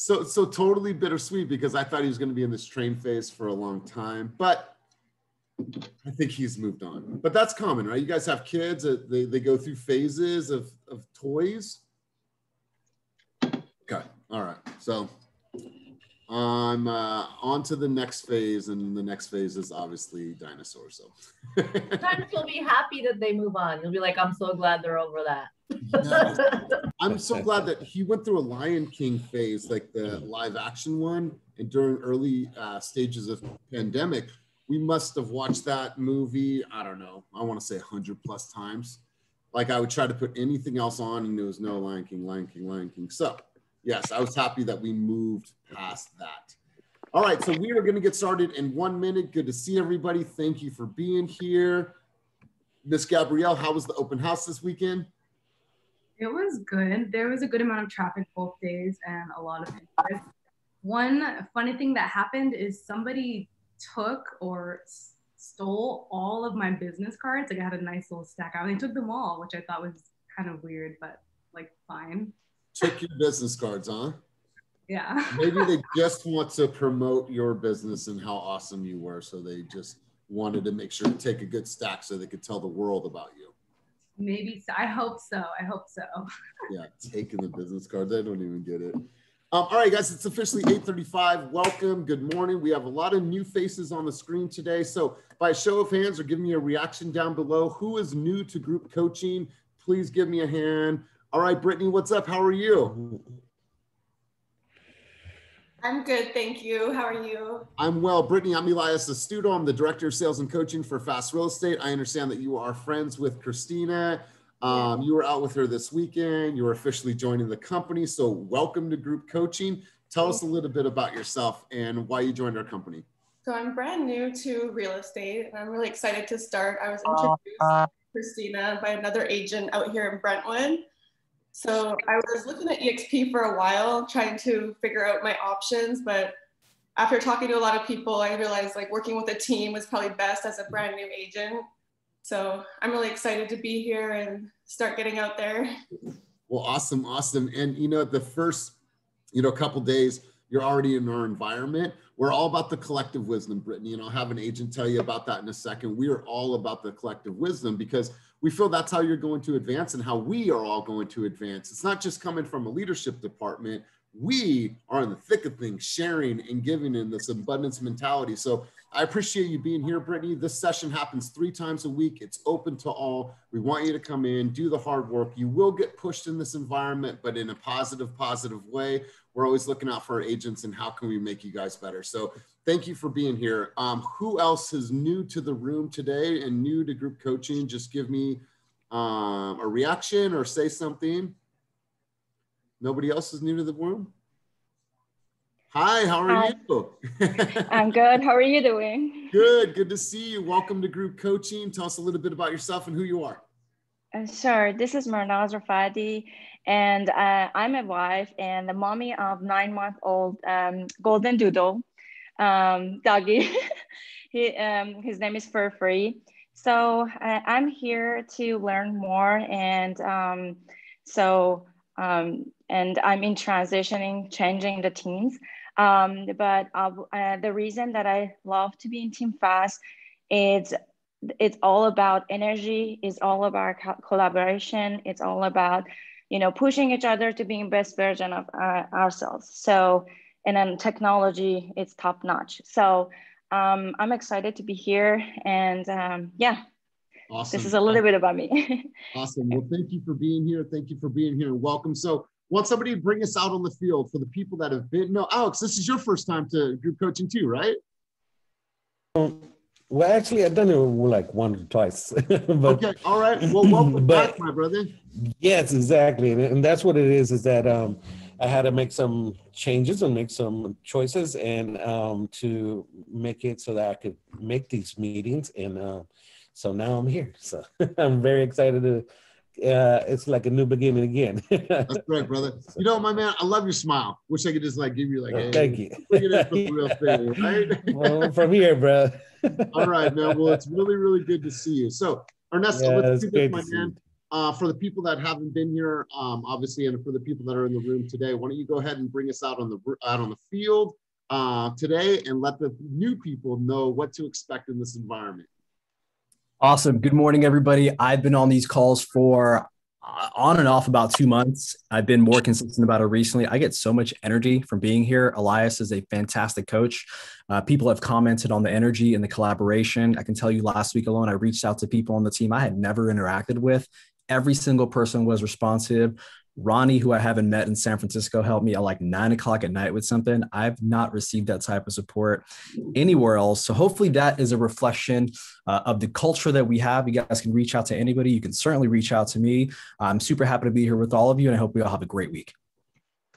So so totally bittersweet because I thought he was going to be in this train phase for a long time, but I think he's moved on. But that's common, right? You guys have kids, uh, they, they go through phases of, of toys. Okay, all right. So I'm uh, on to the next phase, and the next phase is obviously dinosaurs. So sometimes you'll be happy that they move on. You'll be like, I'm so glad they're over that. I'm so glad that he went through a Lion King phase, like the live action one, and during early uh, stages of pandemic, we must have watched that movie. I don't know. I want to say hundred plus times. Like I would try to put anything else on, and there was no Lion King, Lion King, Lion King. So yes, I was happy that we moved past that. All right, so we are going to get started in one minute. Good to see everybody. Thank you for being here. Miss Gabrielle, how was the open house this weekend? It was good. There was a good amount of traffic both days and a lot of interest. One funny thing that happened is somebody took or stole all of my business cards. Like I had a nice little stack out. They took them all, which I thought was kind of weird, but like fine. Took your business cards, huh? Yeah. Maybe they just want to promote your business and how awesome you were. So they just wanted to make sure to take a good stack so they could tell the world about you. Maybe so. I hope so. I hope so. yeah, taking the business cards. I don't even get it. Um, all right, guys, it's officially 8.35. Welcome. Good morning. We have a lot of new faces on the screen today. So by show of hands or give me a reaction down below, who is new to group coaching? Please give me a hand. All right, Brittany, what's up? How are you? I'm good, thank you. How are you? I'm well. Brittany, I'm Elias Astuto. I'm the Director of Sales and Coaching for Fast Real Estate. I understand that you are friends with Christina. Um, you were out with her this weekend. You are officially joining the company. So, welcome to group coaching. Tell us a little bit about yourself and why you joined our company. So, I'm brand new to real estate and I'm really excited to start. I was introduced to Christina by another agent out here in Brentwood. So, I was looking at EXP for a while, trying to figure out my options. But after talking to a lot of people, I realized like working with a team was probably best as a brand new agent so I'm really excited to be here and start getting out there. Well, awesome, awesome. And you know, the first, you know, couple days, you're already in our environment. We're all about the collective wisdom, Brittany, and I'll have an agent tell you about that in a second. We are all about the collective wisdom because we feel that's how you're going to advance and how we are all going to advance. It's not just coming from a leadership department. We are in the thick of things, sharing and giving in this abundance mentality. So I appreciate you being here, Brittany. This session happens three times a week. It's open to all. We want you to come in, do the hard work. You will get pushed in this environment, but in a positive, positive way. We're always looking out for our agents and how can we make you guys better. So thank you for being here. Um, who else is new to the room today and new to group coaching? Just give me um, a reaction or say something. Nobody else is new to the room? Hi, how are Hi. you? I'm good. How are you doing? Good. Good to see you. Welcome to group coaching. Tell us a little bit about yourself and who you are. Uh, sure. This is Marnaz Rafadi, and uh, I'm a wife and the mommy of nine-month-old um, golden doodle um, doggy. he, um, his name is Fur Free. So uh, I'm here to learn more, and um, so um, and I'm in transitioning, changing the teams. Um, but uh, uh, the reason that I love to be in Team Fast is it's all about energy. It's all about co collaboration. It's all about you know pushing each other to being the best version of uh, ourselves. So and then technology is top notch. So um, I'm excited to be here and um, yeah. Awesome. This is a little bit about me. awesome. Well, thank you for being here. Thank you for being here and welcome. So want somebody to bring us out on the field for the people that have been. No, Alex, this is your first time to group coaching too, right? Well, actually, I've done it like one or twice. but, okay, all right. Well, welcome but, back, my brother. Yes, exactly, and, and that's what it is. Is that um, I had to make some changes and make some choices, and um, to make it so that I could make these meetings, and uh, so now I'm here. So I'm very excited to uh, it's like a new beginning again. That's great, brother. You know, my man, I love your smile. Wish I could just like give you like, hey, thank you. Look at real thing, right? well, from here, bro. All right, man. Well, it's really, really good to see you. So, Ernesto, yeah, let's do this, my man. Uh, for the people that haven't been here, um, obviously, and for the people that are in the room today, why don't you go ahead and bring us out on the out on the field uh, today and let the new people know what to expect in this environment. Awesome. Good morning, everybody. I've been on these calls for uh, on and off about two months. I've been more consistent about it recently. I get so much energy from being here. Elias is a fantastic coach. Uh, people have commented on the energy and the collaboration. I can tell you last week alone, I reached out to people on the team I had never interacted with. Every single person was responsive. Ronnie, who I haven't met in San Francisco, helped me at like nine o'clock at night with something. I've not received that type of support anywhere else. So hopefully that is a reflection uh, of the culture that we have. You guys can reach out to anybody. You can certainly reach out to me. I'm super happy to be here with all of you, and I hope we all have a great week.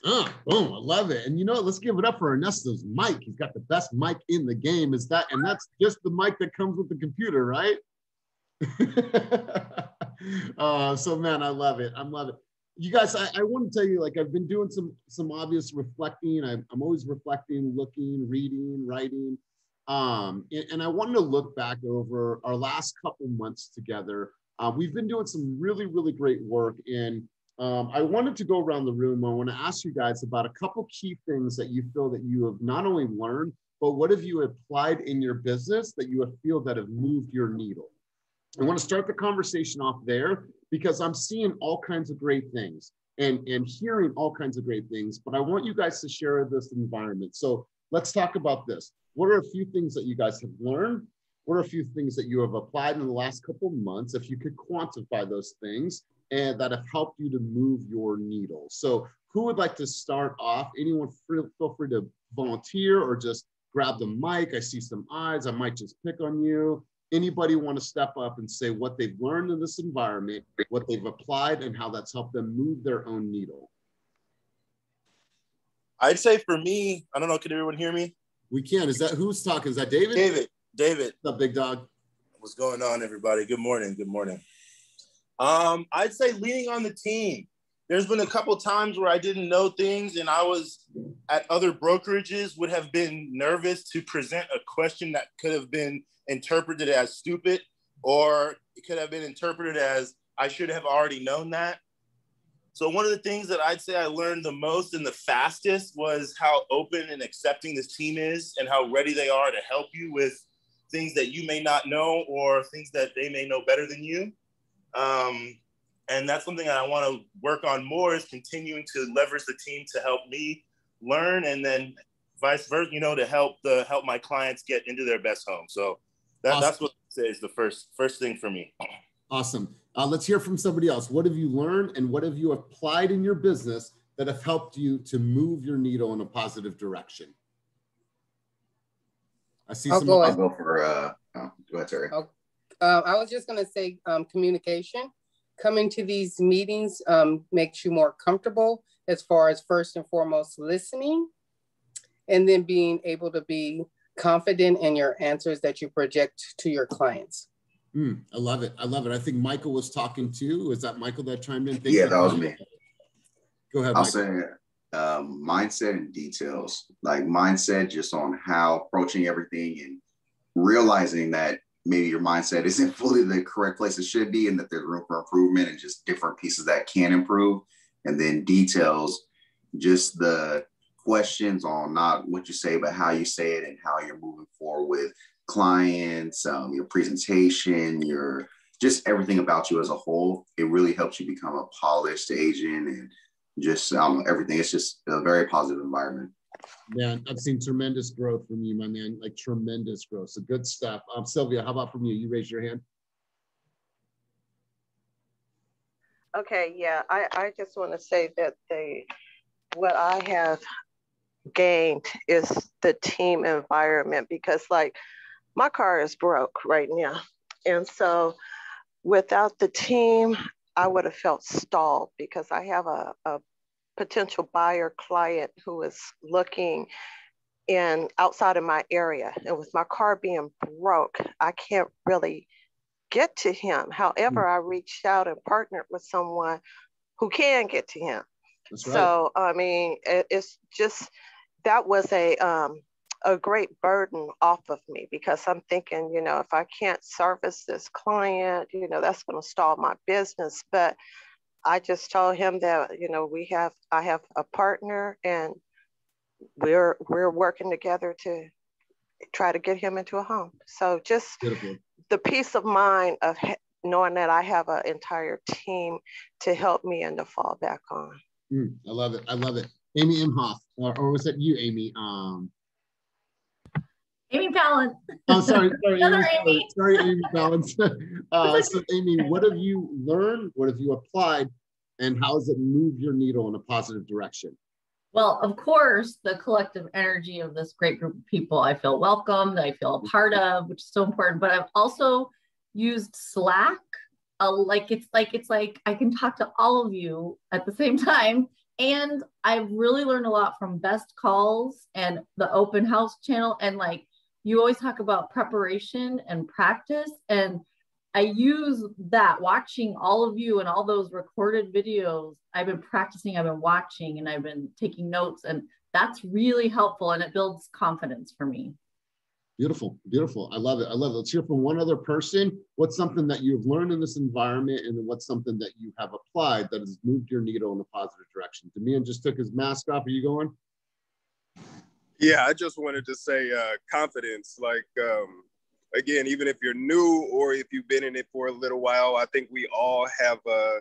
Oh, boom, I love it. And you know what? Let's give it up for Ernesto's mic. He's got the best mic in the game. Is that, and that's just the mic that comes with the computer, right? uh, so man, I love it. I love it you guys, I, I want to tell you, like I've been doing some some obvious reflecting. I'm, I'm always reflecting, looking, reading, writing. Um, and, and I wanted to look back over our last couple months together. Uh, we've been doing some really, really great work. And um, I wanted to go around the room. I want to ask you guys about a couple key things that you feel that you have not only learned, but what have you applied in your business that you feel that have moved your needle? I want to start the conversation off there because I'm seeing all kinds of great things and, and hearing all kinds of great things, but I want you guys to share this environment. So let's talk about this. What are a few things that you guys have learned? What are a few things that you have applied in the last couple months? If you could quantify those things and that have helped you to move your needle. So who would like to start off? Anyone feel, feel free to volunteer or just grab the mic. I see some eyes. I might just pick on you anybody want to step up and say what they've learned in this environment, what they've applied, and how that's helped them move their own needle? I'd say for me, I don't know, can everyone hear me? We can. Is that who's talking? Is that David? David. David. What's up, big dog? What's going on, everybody? Good morning. Good morning. Um, I'd say leaning on the team. There's been a couple times where I didn't know things and I was at other brokerages would have been nervous to present a question that could have been interpreted as stupid, or it could have been interpreted as I should have already known that. So one of the things that I'd say I learned the most and the fastest was how open and accepting this team is and how ready they are to help you with things that you may not know or things that they may know better than you. Um, and that's something that I want to work on more is continuing to leverage the team to help me learn and then vice versa, you know, to help the help my clients get into their best home. So that, awesome. That's what I say is the first first thing for me. Awesome. Uh, let's hear from somebody else. What have you learned and what have you applied in your business that have helped you to move your needle in a positive direction? I see. I'll some go. I'll go for. Uh, oh, go ahead, Terry. Uh, I was just going to say um, communication. Coming to these meetings um, makes you more comfortable as far as first and foremost listening, and then being able to be confident in your answers that you project to your clients. Mm, I love it. I love it. I think Michael was talking too. Was that Michael that chimed in? Thank yeah, that was me. Go ahead. I'll say um, mindset and details, like mindset just on how approaching everything and realizing that maybe your mindset isn't fully the correct place it should be and that there's room for improvement and just different pieces that can improve. And then details, just the questions on not what you say, but how you say it and how you're moving forward with clients, um, your presentation, your just everything about you as a whole. It really helps you become a polished agent and just um, everything. It's just a very positive environment. Man, I've seen tremendous growth from you, my man. Like tremendous growth. So good stuff. Um, Sylvia, how about from you? You raise your hand. Okay, yeah, I, I just want to say that the what I have gained is the team environment because like my car is broke right now. And so without the team i would have felt stalled because i have a, a potential buyer client who is looking in outside of my area. And with my car being broke i can't really get to him. However hmm. i reached out and partnered with someone who can get to him. Right. so i mean it, it's just that was a um, a great burden off of me because I'm thinking, you know, if I can't service this client, you know, that's going to stall my business. But I just told him that, you know, we have, I have a partner and we're, we're working together to try to get him into a home. So just Beautiful. the peace of mind of knowing that I have an entire team to help me and to fall back on. Mm, I love it. I love it. Amy Imhoff, or, or was it you, Amy? Um, Amy Palin. Oh, sorry, sorry, Amy, Amy. Sorry, Amy Palin. uh, so, Amy, what have you learned? What have you applied? And how has it moved your needle in a positive direction? Well, of course, the collective energy of this great group of people, I feel welcomed, I feel a part of, which is so important. But I've also used Slack. Uh, like it's like it's like I can talk to all of you at the same time. And I've really learned a lot from best calls and the open house channel and like you always talk about preparation and practice. And I use that watching all of you and all those recorded videos. I've been practicing, I've been watching, and I've been taking notes. And that's really helpful and it builds confidence for me. Beautiful, beautiful. I love it. I love it. Let's hear from one other person. What's something that you've learned in this environment, and then what's something that you have applied that has moved your needle in a positive direction? Damian just took his mask off. Are you going? Yeah, I just wanted to say uh, confidence. Like, um, again, even if you're new or if you've been in it for a little while, I think we all have uh,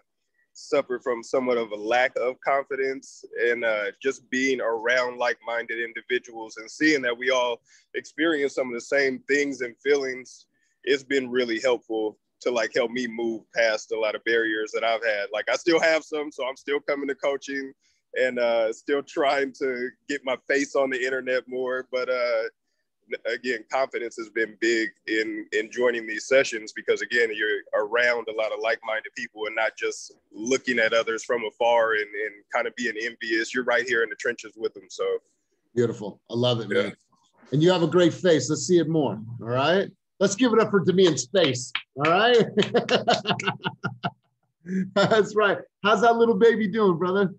suffered from somewhat of a lack of confidence and uh, just being around like-minded individuals and seeing that we all experience some of the same things and feelings. It's been really helpful to like help me move past a lot of barriers that I've had. Like I still have some, so I'm still coming to coaching and uh, still trying to get my face on the internet more. But uh, again, confidence has been big in in joining these sessions because again, you're around a lot of like-minded people and not just looking at others from afar and, and kind of being envious. You're right here in the trenches with them. So beautiful. I love it, yeah. man. And you have a great face. Let's see it more. All right. Let's give it up for Damian's face. All right. That's right. How's that little baby doing, brother?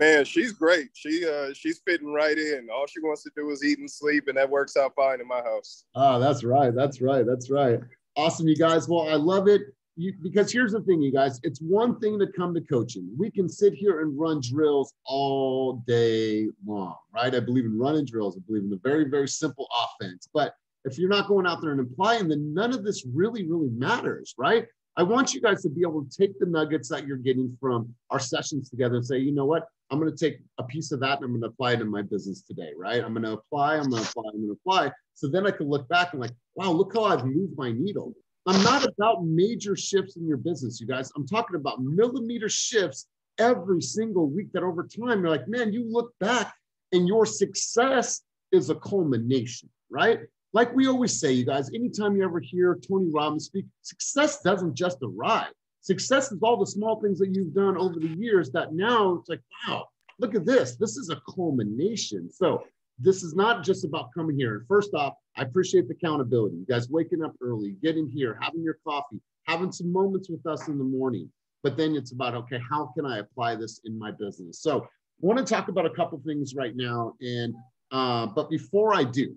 Man, she's great. She uh she's fitting right in. All she wants to do is eat and sleep, and that works out fine in my house. Oh, that's right. That's right. That's right. Awesome, you guys. Well, I love it. You, because here's the thing, you guys, it's one thing to come to coaching. We can sit here and run drills all day long, right? I believe in running drills. I believe in a very, very simple offense. But if you're not going out there and applying, then none of this really, really matters, right? I want you guys to be able to take the nuggets that you're getting from our sessions together and say, you know what? I'm going to take a piece of that and I'm going to apply it in my business today, right? I'm going to apply, I'm going to apply, I'm going to apply. So then I can look back and like, wow, look how I've moved my needle. I'm not about major shifts in your business, you guys. I'm talking about millimeter shifts every single week that over time, you're like, man, you look back and your success is a culmination, right? Like we always say, you guys, anytime you ever hear Tony Robbins speak, success doesn't just arrive. Success is all the small things that you've done over the years that now it's like, wow, look at this. This is a culmination. So this is not just about coming here. And first off, I appreciate the accountability. You guys waking up early, getting here, having your coffee, having some moments with us in the morning. But then it's about, okay, how can I apply this in my business? So I want to talk about a couple things right now. And uh, but before I do,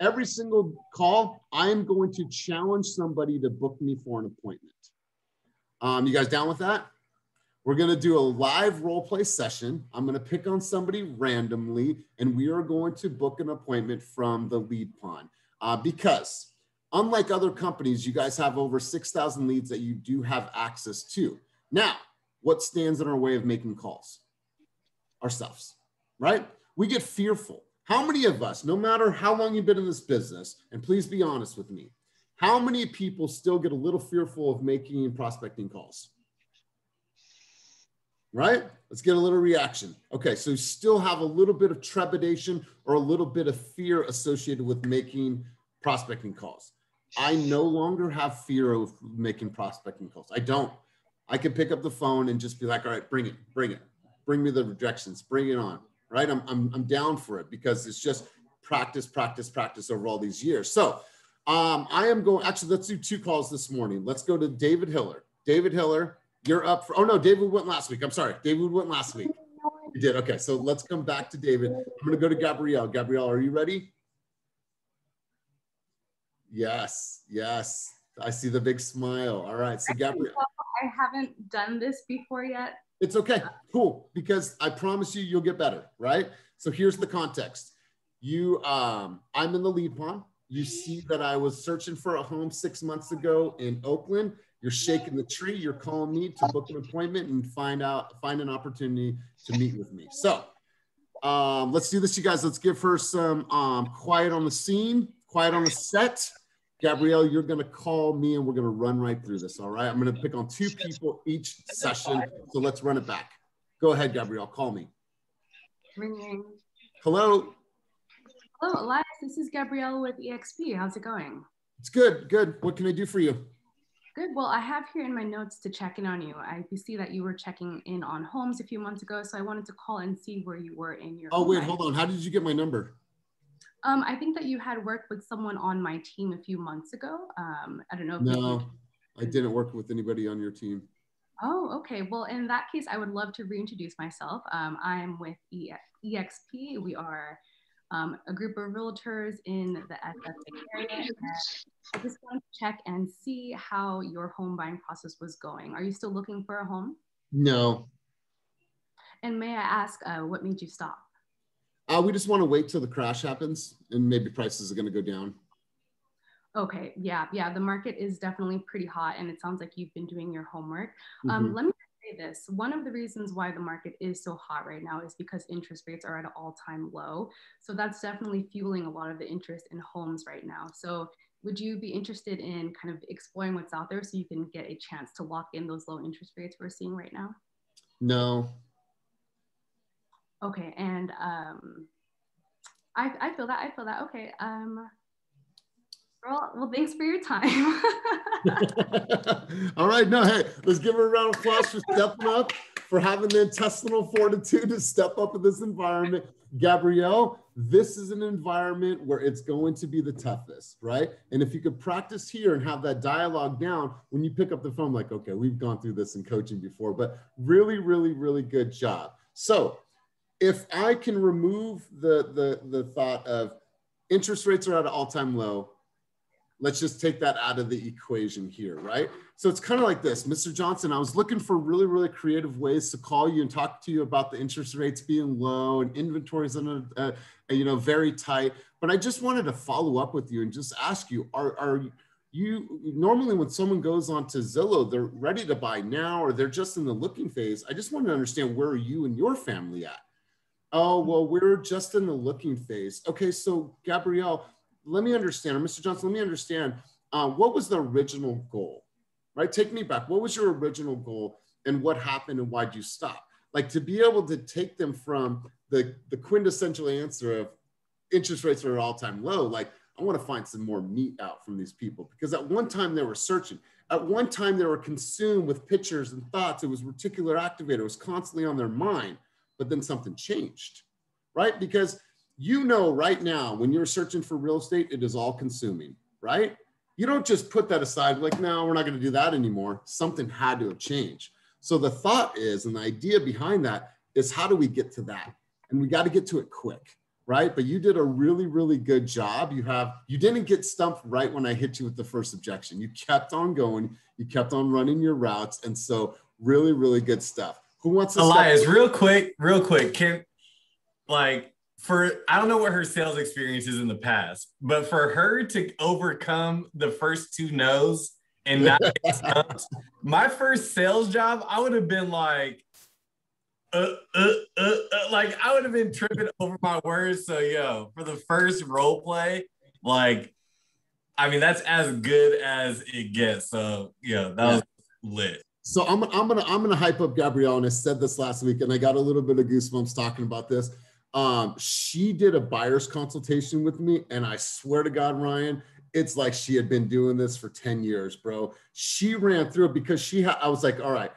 every single call, I am going to challenge somebody to book me for an appointment. Um, you guys down with that? We're going to do a live role play session. I'm going to pick on somebody randomly, and we are going to book an appointment from the lead pond uh, because, unlike other companies, you guys have over 6,000 leads that you do have access to. Now, what stands in our way of making calls? Ourselves, right? We get fearful. How many of us, no matter how long you've been in this business, and please be honest with me, how many people still get a little fearful of making prospecting calls? Right? Let's get a little reaction. Okay, so you still have a little bit of trepidation or a little bit of fear associated with making prospecting calls. I no longer have fear of making prospecting calls. I don't. I can pick up the phone and just be like, all right, bring it, bring it, bring me the rejections, bring it on. Right? I'm, I'm, I'm down for it because it's just practice, practice, practice over all these years. So um, I am going, actually, let's do two calls this morning. Let's go to David Hiller. David Hiller, you're up for, oh no, David went last week. I'm sorry. David went last week. You did. Okay. So let's come back to David. I'm going to go to Gabrielle. Gabrielle, are you ready? Yes. Yes. I see the big smile. All right. So Gabrielle. I haven't done this before yet. It's okay. Cool. Because I promise you, you'll get better. Right. So here's the context. You, um, I'm in the lead pond. You see that I was searching for a home six months ago in Oakland. You're shaking the tree. You're calling me to book an appointment and find out, find an opportunity to meet with me. So um, let's do this, you guys. Let's give her some um, quiet on the scene, quiet on the set. Gabrielle, you're going to call me and we're going to run right through this. All right. I'm going to pick on two people each session. So let's run it back. Go ahead, Gabrielle. Call me. Ringing. Hello. Hello, Elias. This is Gabrielle with EXP. How's it going? It's good. Good. What can I do for you? Good. Well, I have here in my notes to check in on you. I see that you were checking in on homes a few months ago, so I wanted to call and see where you were in your. Oh wait, hold on. How did you get my number? Um, I think that you had worked with someone on my team a few months ago. Um, I don't know. no, I didn't work with anybody on your team. Oh, okay. Well, in that case, I would love to reintroduce myself. Um, I'm with EXP. We are um, a group of realtors in the SFA area. I just want to check and see how your home buying process was going. Are you still looking for a home? No. And may I ask, uh, what made you stop? Uh, we just want to wait till the crash happens and maybe prices are going to go down. Okay, yeah, yeah, the market is definitely pretty hot and it sounds like you've been doing your homework. Um, Mhm. let me say this one of the reasons why the market is so hot right now is because interest rates are at an all time low. So that's definitely fueling a lot of the interest in homes right now. So would you be interested in kind of exploring what's out there so you can get a chance to lock in those low interest rates we're seeing right now? No. Okay, and um, I, I feel that. I feel that. Okay. Um, well, well, thanks for your time. All right. No, hey, let's give her a round of applause for stepping up, for having the intestinal fortitude to step up in this environment. Gabrielle, this is an environment where it's going to be the toughest, right? And if you could practice here and have that dialogue down when you pick up the phone, like, okay, we've gone through this in coaching before, but really, really, really good job. So if I can remove the the the thought of interest rates are at an all-time low, let's just take that out of the equation here, right? So it's kind of like this, Mr. Johnson. I was looking for really, really creative ways to call you and talk to you about the interest rates being low and inventories in a, uh, you know very tight. But I just wanted to follow up with you and just ask you: Are are you normally when someone goes on to Zillow, they're ready to buy now, or they're just in the looking phase? I just want to understand where are you and your family at? Oh, well, we're just in the looking phase. Okay, so Gabrielle, let me understand, or Mr. Johnson, let me understand. Uh, what was the original goal? Right? Take me back. What was your original goal and what happened and why'd you stop? Like to be able to take them from the, the quintessential answer of interest rates are at all-time low, like I want to find some more meat out from these people because at one time they were searching. At one time they were consumed with pictures and thoughts. It was reticular activator. It was constantly on their mind but then something changed, right? Because you know right now when you're searching for real estate, it is all consuming, right? You don't just put that aside like, no, we're not going to do that anymore. Something had to have changed. So the thought is, and the idea behind that is how do we get to that? And we got to get to it quick, right? But you did a really, really good job. You have, you didn't get stumped right when I hit you with the first objection. You kept on going, you kept on running your routes. And so really, really good stuff. Who wants to Elias, step- real quick, real quick. Can like for I don't know what her sales experience is in the past, but for her to overcome the first two no's and not my first sales job, I would have been like, uh, uh, uh, uh, like I would have been tripping over my words. So yo, for the first role play, like, I mean that's as good as it gets. So yeah, that was lit. So I'm, I'm gonna I'm gonna hype up Gabrielle, and I said this last week, and I got a little bit of goosebumps talking about this. Um, she did a buyer's consultation with me, and I swear to God, Ryan, it's like she had been doing this for 10 years, bro. She ran through it because she had, I was like, all right,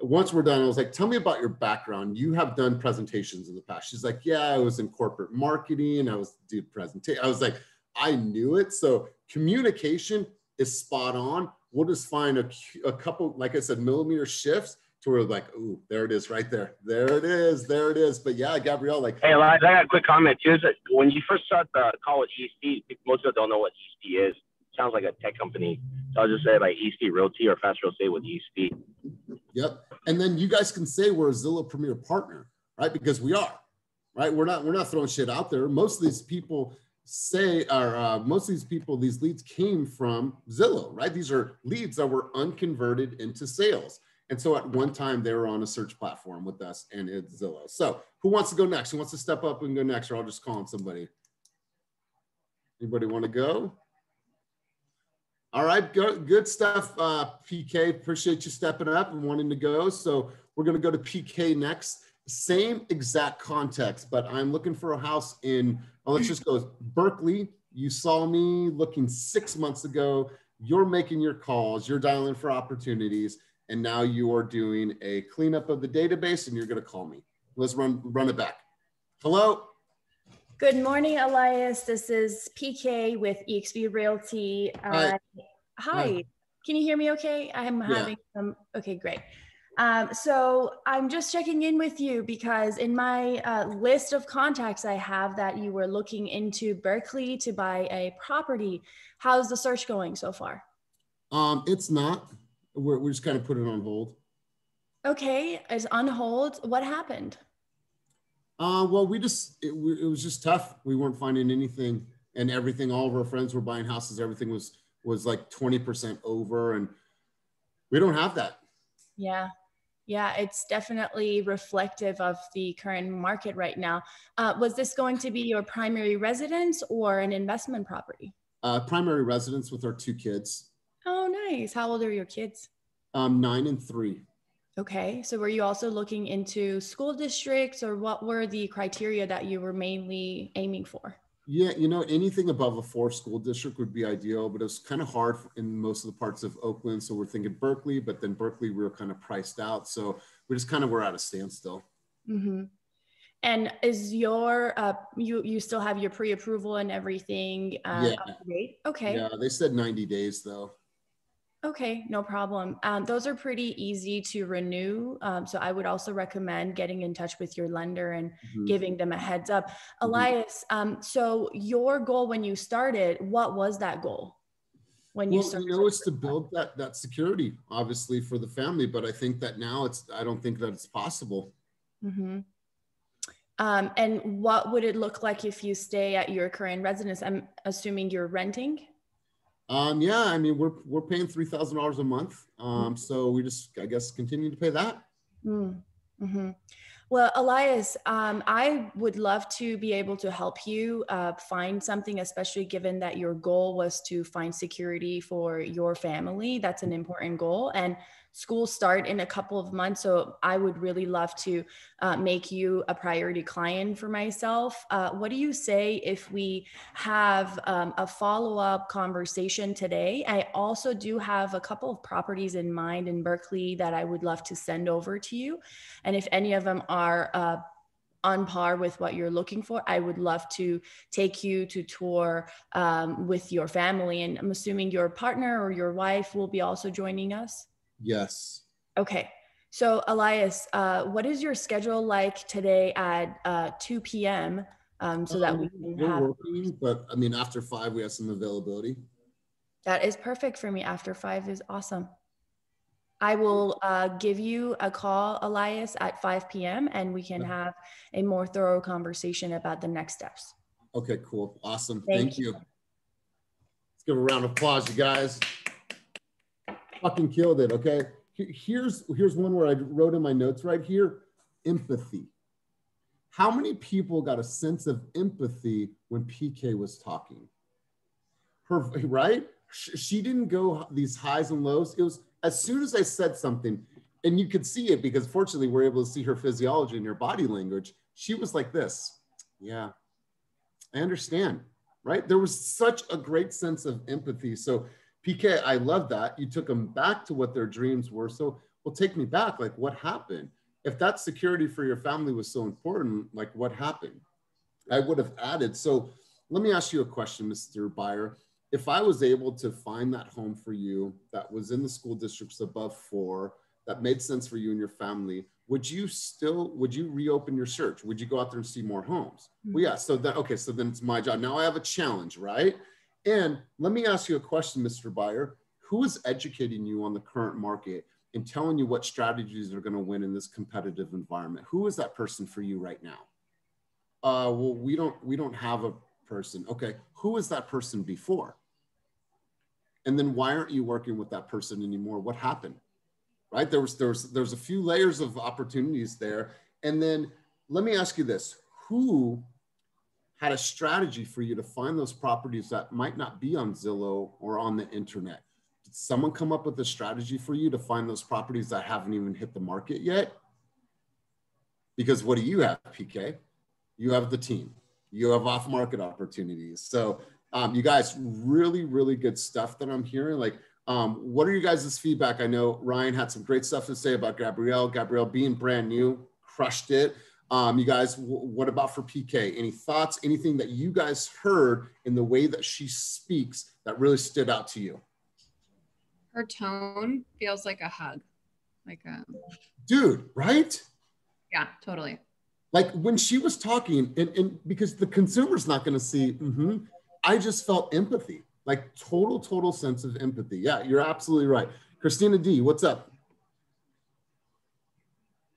once we're done, I was like, tell me about your background. You have done presentations in the past. She's like, yeah, I was in corporate marketing. I was did presentation. I was like, I knew it. So communication is spot on. We'll just find a, a couple, like I said, millimeter shifts to where like, ooh, there it is right there. There it is. There it is. But yeah, Gabrielle, like Hey I got a quick comment too. Is when you first start the call with eXp, most people don't know what eXp is. sounds like a tech company. So I'll just say like eXp Realty or Fast Real Estate with eXp. Yep. And then you guys can say we're a Zillow Premier partner, right? Because we are, right? We're not we're not throwing shit out there. Most of these people say, are uh, most of these people, these leads came from Zillow, right? These are leads that were unconverted into sales. And so at one time they were on a search platform with us and it's Zillow. So who wants to go next? Who wants to step up and go next? Or I'll just call on somebody. Anybody want to go? All right, good, good stuff, uh, PK. Appreciate you stepping up and wanting to go. So we're going to go to PK next. Same exact context, but I'm looking for a house in, oh, let's just go Berkeley. You saw me looking six months ago. You're making your calls, you're dialing for opportunities and now you are doing a cleanup of the database and you're going to call me. Let's run, run it back. Hello. Good morning, Elias. This is PK with eXp Realty. Uh, hi. hi. Can you hear me okay? I'm yeah. having some, okay, great. Um, so I'm just checking in with you because in my uh, list of contacts, I have that you were looking into Berkeley to buy a property. How's the search going so far? Um, it's not we're, we just kind of put it on hold. Okay, it's on hold. What happened? Uh, well, we just it, it was just tough. We weren't finding anything, and everything. All of our friends were buying houses. Everything was was like twenty percent over, and we don't have that. Yeah, yeah, it's definitely reflective of the current market right now. Uh, was this going to be your primary residence or an investment property? Uh, primary residence with our two kids. Oh, nice. How old are your kids? Um, nine and three. Okay. So were you also looking into school districts or what were the criteria that you were mainly aiming for? Yeah, you know, anything above a four school district would be ideal, but it was kind of hard in most of the parts of Oakland. So we're thinking Berkeley, but then Berkeley, we were kind of priced out. So we just kind of were at a standstill. Mm-hmm. And is your uh, you you still have your pre-approval and everything uh, yeah. Okay. Yeah, they said 90 days though. Okay, no problem. Um, those are pretty easy to renew. Um, so I would also recommend getting in touch with your lender and mm-hmm. giving them a heads up. Mm-hmm. Elias, um, so your goal when you started, what was that goal? When you well, started? You know, it's to build that that security, obviously, for the family. But I think that now it's I don't think that it's possible. Mm-hmm. Um, and what would it look like if you stay at your current residence? I'm assuming you're renting. Um, yeah, I mean, we're, we're paying $3,000 a month. Um, mm. so we just, I guess, continue to pay that. Mm. Mm-hmm. Well, Elias, um, I would love to be able to help you uh, find something, especially given that your goal was to find security for your family. That's an important goal. And schools start in a couple of months. So I would really love to uh, make you a priority client for myself. Uh, what do you say if we have um, a follow up conversation today? I also do have a couple of properties in mind in Berkeley that I would love to send over to you. And if any of them are uh, on par with what you're looking for, I would love to take you to tour um, with your family. And I'm assuming your partner or your wife will be also joining us. Yes. Okay. So, Elias, uh, what is your schedule like today at uh, 2 p.m. Um, so um, that we can we're have... working, but I mean, after five, we have some availability. That is perfect for me. After five is awesome. I will uh, give you a call, Elias, at 5 p.m., and we can have a more thorough conversation about the next steps. Okay, cool. Awesome. Thank, Thank you. you. Let's give a round of applause, you guys fucking killed it. Okay. Here's here's one where I wrote in my notes right here: empathy. How many people got a sense of empathy when PK was talking? Her right? She didn't go these highs and lows. It was as soon as I said something, and you could see it because fortunately we're able to see her physiology and her body language. She was like this. Yeah, I understand. Right? There was such a great sense of empathy. So PK, I love that. You took them back to what their dreams were. So, well, take me back. Like, what happened? If that security for your family was so important, like, what happened? I would have added. So, let me ask you a question, Mr. Buyer. If I was able to find that home for you that was in the school districts above four, that made sense for you and your family, would you still would you reopen your search? Would you go out there and see more homes? Mm-hmm. Well, yeah. So then okay, so then it's my job. Now I have a challenge, right? And let me ask you a question, Mr. Buyer. Who is educating you on the current market and telling you what strategies are going to win in this competitive environment? Who is that person for you right now? Uh, well, we don't we don't have a person. Okay, who was that person before? And then why aren't you working with that person anymore? What happened? Right? There was there was there's a few layers of opportunities there. And then let me ask you this: Who had a strategy for you to find those properties that might not be on Zillow or on the internet? Did someone come up with a strategy for you to find those properties that haven't even hit the market yet? Because what do you have, PK? You have the team. You have off-market opportunities. So um, you guys, really, really good stuff that I'm hearing. Like, um, what are you guys' feedback? I know Ryan had some great stuff to say about Gabrielle. Gabrielle being brand new, crushed it. Um, you guys, what about for PK? Any thoughts, anything that you guys heard in the way that she speaks that really stood out to you? Her tone feels like a hug. Like a dude, right? Yeah, totally. Like when she was talking, and, and because the consumer's not going to see, mm-hmm, I just felt empathy, like total, total sense of empathy. Yeah, you're absolutely right. Christina D, what's up?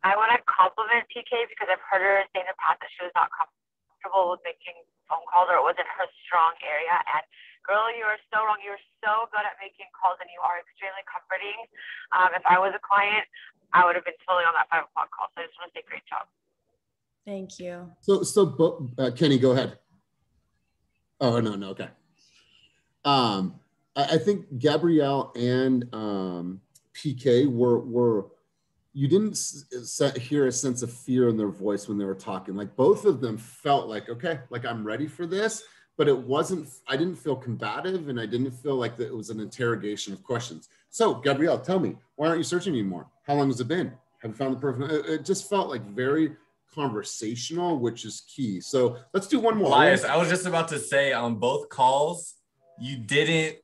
I want to compliment PK because I've heard her say in the past that she was not comfortable with making phone calls or it wasn't her strong area. And girl, you are so wrong. You're so good at making calls and you are extremely comforting. Um, if I was a client, I would have been totally on that five o'clock call. So I just want to say great job. Thank you. So, so uh, Kenny, go ahead. Oh no, no, okay. Um, I, I think Gabrielle and um, PK were were you didn't s- hear a sense of fear in their voice when they were talking. Like both of them felt like, okay, like I'm ready for this, but it wasn't. I didn't feel combative, and I didn't feel like that it was an interrogation of questions. So, Gabrielle, tell me, why aren't you searching anymore? How long has it been? Have you found the perfect? It, just felt like very conversational, which is key. So let's do one more. Elias, I was just about to say on both calls, you didn't,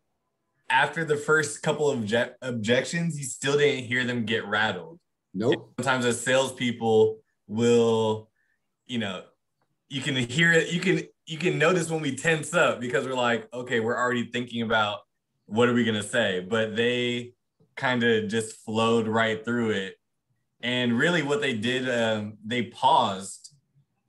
after the first couple of obje- objections, you still didn't hear them get rattled. Nope. Sometimes as salespeople will, you know, you can hear it, you can you can notice when we tense up because we're like, okay, we're already thinking about what are we gonna say, but they kind of just flowed right through it and really, what they did, um, they paused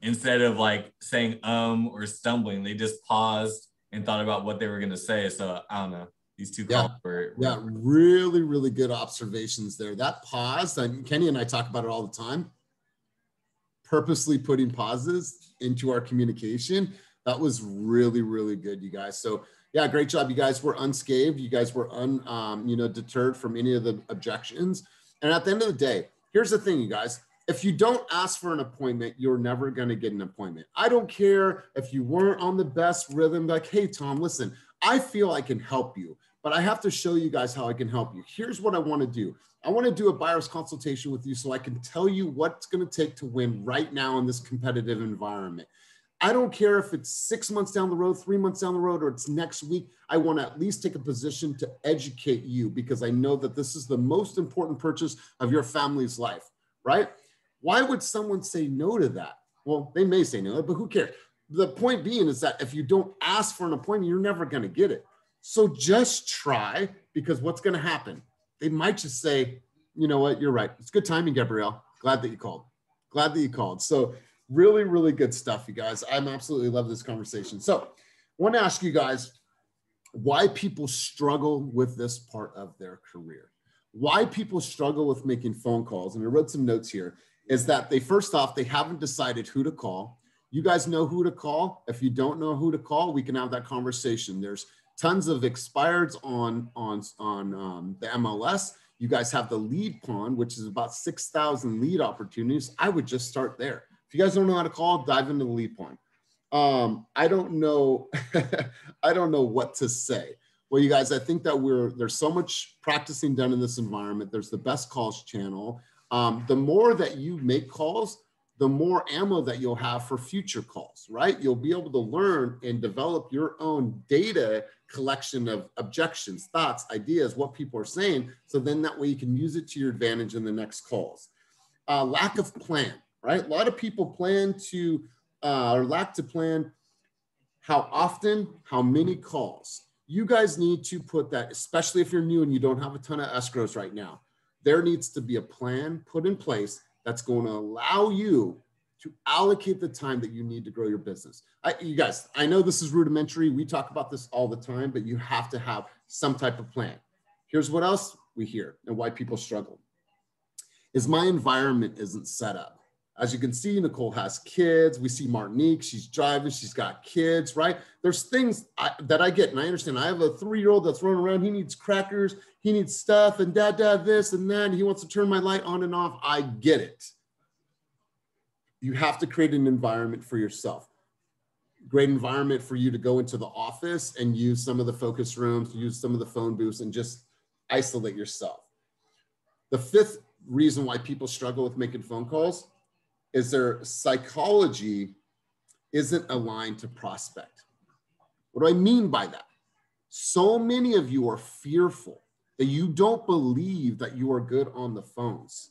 instead of like saying um or stumbling. They just paused and thought about what they were going to say. So I don't know. These two yeah. were, were, yeah, really, really good observations there. That pause, and Kenny and I talk about it all the time. Purposely putting pauses into our communication. That was really, really good, you guys. So yeah, great job. You guys were unscathed. You guys were un, um, you know, deterred from any of the objections. And at the end of the day, Here's the thing, you guys. If you don't ask for an appointment, you're never going to get an appointment. I don't care if you weren't on the best rhythm, like, hey, Tom, listen, I feel I can help you, but I have to show you guys how I can help you. Here's what I want to do I want to do a buyer's consultation with you so I can tell you what's going to take to win right now in this competitive environment. I don't care if it's six months down the road, three months down the road, or it's next week. I want to at least take a position to educate you because I know that this is the most important purchase of your family's life, right? Why would someone say no to that? Well, they may say no, but who cares? The point being is that if you don't ask for an appointment, you're never going to get it. So just try because what's going to happen? They might just say, you know what, you're right. It's good timing, Gabrielle. Glad that you called. Glad that you called. So Really, really good stuff, you guys. I'm absolutely love this conversation. So, I want to ask you guys why people struggle with this part of their career. Why people struggle with making phone calls, and I wrote some notes here, is that they first off, they haven't decided who to call. You guys know who to call. If you don't know who to call, we can have that conversation. There's tons of expireds on on on um, the MLS. You guys have the lead pond, which is about 6,000 lead opportunities. I would just start there. If you guys don't know how to call, dive into the lead pond. Um, I don't know. I don't know what to say. Well, you guys, I think that we're there's so much practicing done in this environment. There's the best calls channel. Um, the more that you make calls, the more ammo that you'll have for future calls, right? You'll be able to learn and develop your own data collection of objections, thoughts, ideas, what people are saying. So then that way you can use it to your advantage in the next calls. Uh, lack of plan, right? A lot of people plan to, uh, or lack to plan how often, how many calls. You guys need to put that, especially if you're new and you don't have a ton of escrows right now. There needs to be a plan put in place that's going to allow you to allocate the time that you need to grow your business. I, you guys, I know this is rudimentary. We talk about this all the time, but you have to have some type of plan. Here's what else we hear and why people struggle is my environment isn't set up. As you can see, Nicole has kids. We see Martinique, she's driving, she's got kids, right? There's things I, that I get, and I understand. I have a three year old that's running around. He needs crackers, he needs stuff, and dad, dad, this and that. And he wants to turn my light on and off. I get it. You have to create an environment for yourself. Great environment for you to go into the office and use some of the focus rooms, use some of the phone booths, and just isolate yourself. The fifth reason why people struggle with making phone calls is their psychology isn't aligned to prospect. What do I mean by that? So many of you are fearful that you don't believe that you are good on the phones.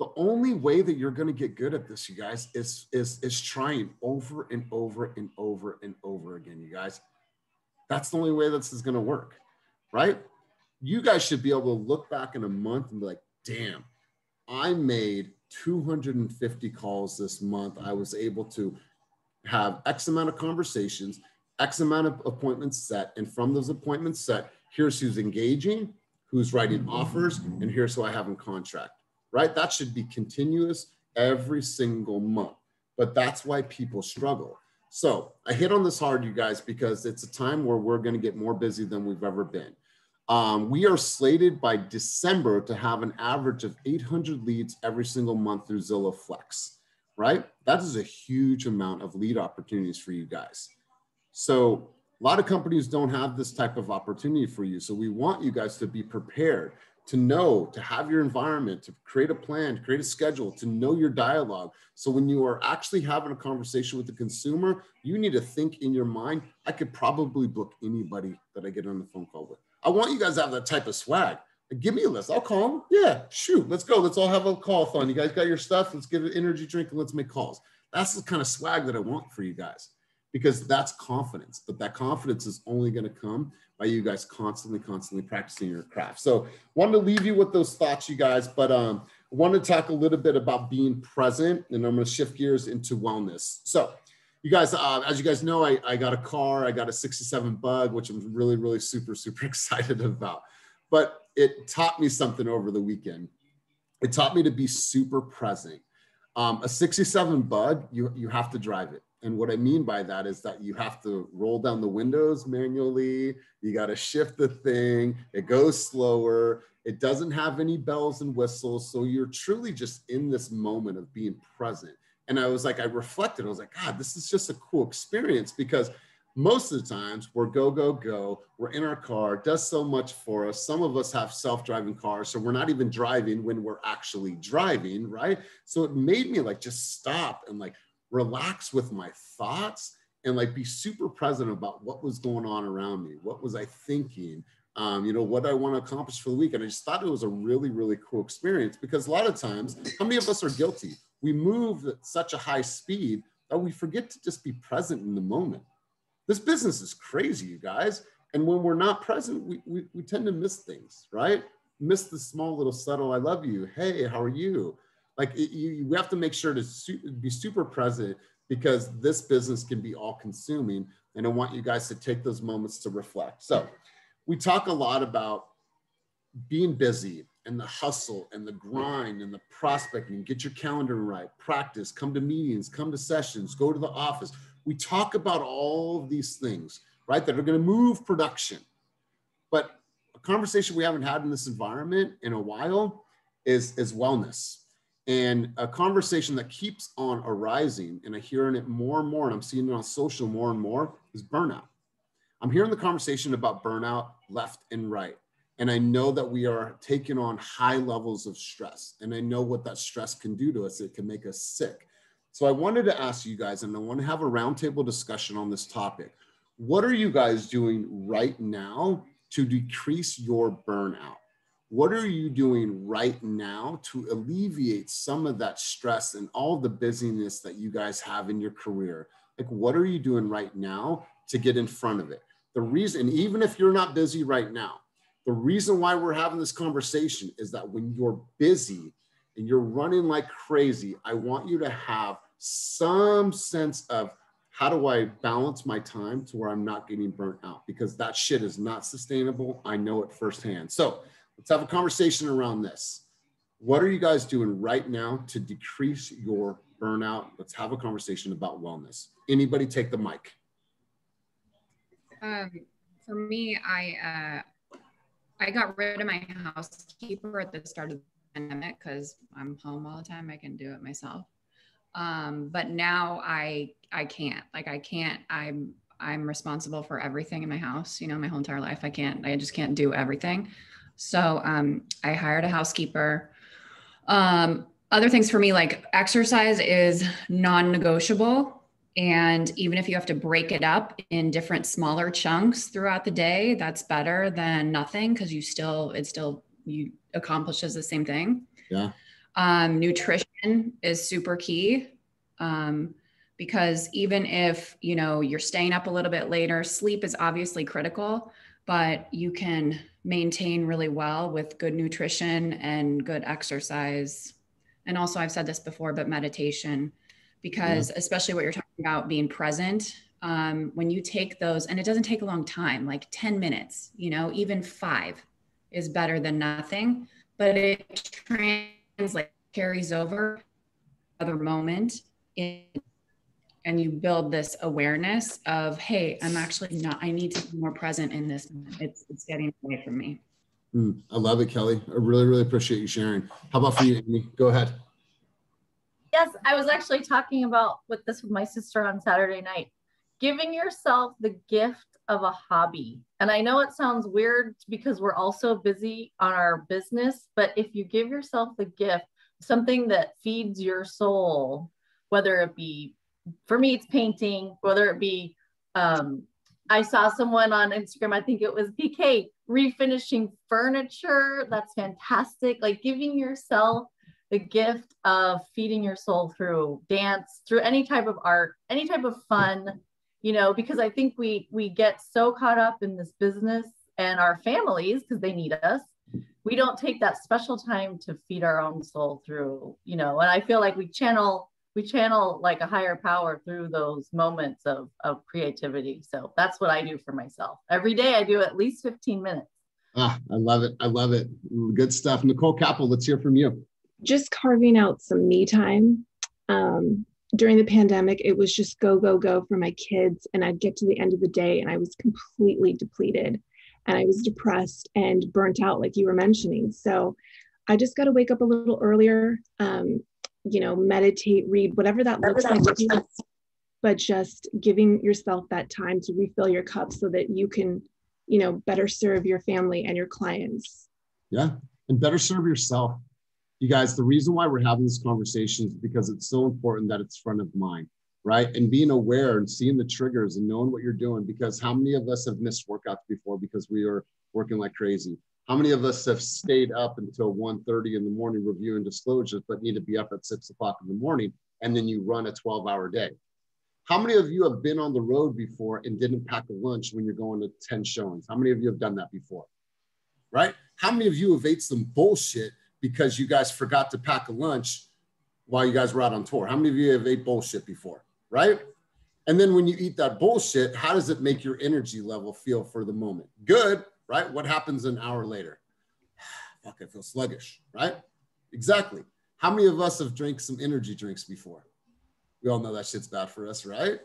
The only way that you're going to get good at this, you guys, is, is, is trying over and over and over and over again, you guys. That's the only way this is going to work, right? You guys should be able to look back in a month and be like, damn, I made 250 calls this month. I was able to have X amount of conversations, X amount of appointments set. And from those appointments set, here's who's engaging, who's writing mm-hmm. offers, and here's who I have in contract, right? That should be continuous every single month. But that's why people struggle. So I hit on this hard, you guys, because it's a time where we're going to get more busy than we've ever been. Um, we are slated by December to have an average of 800 leads every single month through Zillow Flex, right? That is a huge amount of lead opportunities for you guys. So a lot of companies don't have this type of opportunity for you. So we want you guys to be prepared to know, to have your environment, to create a plan, to create a schedule, to know your dialogue. So when you are actually having a conversation with the consumer, you need to think in your mind, I could probably book anybody that I get on the phone call with. I want you guys to have that type of swag. Give me a list. I'll call them. Yeah, shoot, let's go. Let's all have a call thon. You guys got your stuff. Let's get an energy drink and let's make calls. That's the kind of swag that I want for you guys because that's confidence. But that confidence is only going to come by you guys constantly, constantly practicing your craft. So wanted to leave you with those thoughts, you guys, but um, I want to talk a little bit about being present and I'm going to shift gears into wellness. So you guys, uh, as you guys know, I, I got a car, I got a 67 bug, which I'm really, really super, super excited about. But it taught me something over the weekend. It taught me to be super present. Um, a 67 bug, you, you have to drive it. And what I mean by that is that you have to roll down the windows manually. You got to shift the thing. It goes slower. It doesn't have any bells and whistles. So you're truly just in this moment of being present. And I was like, I reflected, I was like, God, this is just a cool experience because most of the times we're go, go, go. We're in our car, does so much for us. Some of us have self driving cars, so we're not even driving when we're actually driving, right? So it made me like just stop and like relax with my thoughts and like be super present about what was going on around me. What was I thinking? Um, you know, what I want to accomplish for the week. And I just thought it was a really, really cool experience because a lot of times, how many of us are guilty? we move at such a high speed that we forget to just be present in the moment. This business is crazy, you guys. And when we're not present, we, we, we tend to miss things, right? Miss the small little subtle, I love you. Hey, how are you? Like it, you, we have to make sure to su- be super present because this business can be all consuming. And I want you guys to take those moments to reflect. So we talk a lot about being busy and the hustle and the grind and the prospecting, get your calendar right, practice, come to meetings, come to sessions, go to the office. We talk about all of these things, right, that are going to move production. But a conversation we haven't had in this environment in a while is, is wellness. And a conversation that keeps on arising, and I'm hearing it more and more, and I'm seeing it on social more and more, is burnout. I'm hearing the conversation about burnout left and right and I know that we are taking on high levels of stress. And I know what that stress can do to us. It can make us sick. So I wanted to ask you guys, and I want to have a roundtable discussion on this topic. What are you guys doing right now to decrease your burnout? What are you doing right now to alleviate some of that stress and all the busyness that you guys have in your career? Like, what are you doing right now to get in front of it? The reason, even if you're not busy right now, the reason why we're having this conversation is that when you're busy and you're running like crazy, I want you to have some sense of how do I balance my time to where I'm not getting burnt out because that shit is not sustainable. I know it firsthand. So let's have a conversation around this. What are you guys doing right now to decrease your burnout? Let's have a conversation about wellness. Anybody take the mic? Um, for me, I uh, I got rid of my housekeeper at the start of the pandemic because I'm home all the time. I can do it myself. Um, but now I I can't. Like I can't. I'm I'm responsible for everything in my house. You know, my whole entire life. I can't. I just can't do everything. So um, I hired a housekeeper. Um, other things for me, like exercise, is non-negotiable. And even if you have to break it up in different smaller chunks throughout the day, that's better than nothing because you still it still you accomplishes the same thing. Yeah. Um, nutrition is super key um, because even if you know you're staying up a little bit later, sleep is obviously critical, but you can maintain really well with good nutrition and good exercise. And also, I've said this before, but meditation, because yeah. especially what you're talking about being present. Um, when you take those, and it doesn't take a long time, like 10 minutes, you know, even five is better than nothing, but it translates, carries over other moment in, and you build this awareness of, hey, I'm actually not, I need to be more present in this. It's, it's getting away from me. Mm, I love it, Kelly. I really, really appreciate you sharing. How about for you, Amy? Go ahead. Yes, I was actually talking about with this with my sister on Saturday night. Giving yourself the gift of a hobby. And I know it sounds weird because we're all so busy on our business, but if you give yourself the gift, something that feeds your soul, whether it be for me, it's painting, whether it be um, I saw someone on Instagram, I think it was PK, refinishing furniture. That's fantastic. Like giving yourself the gift of feeding your soul through dance, through any type of art, any type of fun, you know, because I think we we get so caught up in this business and our families because they need us. We don't take that special time to feed our own soul through, you know, and I feel like we channel we channel like a higher power through those moments of, of creativity. So that's what I do for myself. Every day I do at least 15 minutes. Ah, I love it. I love it. Good stuff. Nicole Capel, let's hear from you. Just carving out some me time. Um, during the pandemic, it was just go, go, go for my kids. And I'd get to the end of the day and I was completely depleted and I was depressed and burnt out, like you were mentioning. So I just got to wake up a little earlier. Um, you know, meditate, read, whatever that looks like, but just giving yourself that time to refill your cup so that you can, you know, better serve your family and your clients. Yeah. And better serve yourself. You guys, the reason why we're having this conversation is because it's so important that it's front of mind, right? And being aware and seeing the triggers and knowing what you're doing. Because how many of us have missed workouts before because we are working like crazy? How many of us have stayed up until 1.30 in the morning reviewing disclosures, but need to be up at six o'clock in the morning, and then you run a 12 hour day? How many of you have been on the road before and didn't pack a lunch when you're going to 10 showings? How many of you have done that before? Right? How many of you have ate some bullshit because you guys forgot to pack a lunch while you guys were out on tour? How many of you have ate bullshit before? Right? And then when you eat that bullshit, how does it make your energy level feel for the moment? Good, right? What happens an hour later? Fuck, I feel sluggish, right? Exactly. How many of us have drank some energy drinks before? We all know that shit's bad for us, right?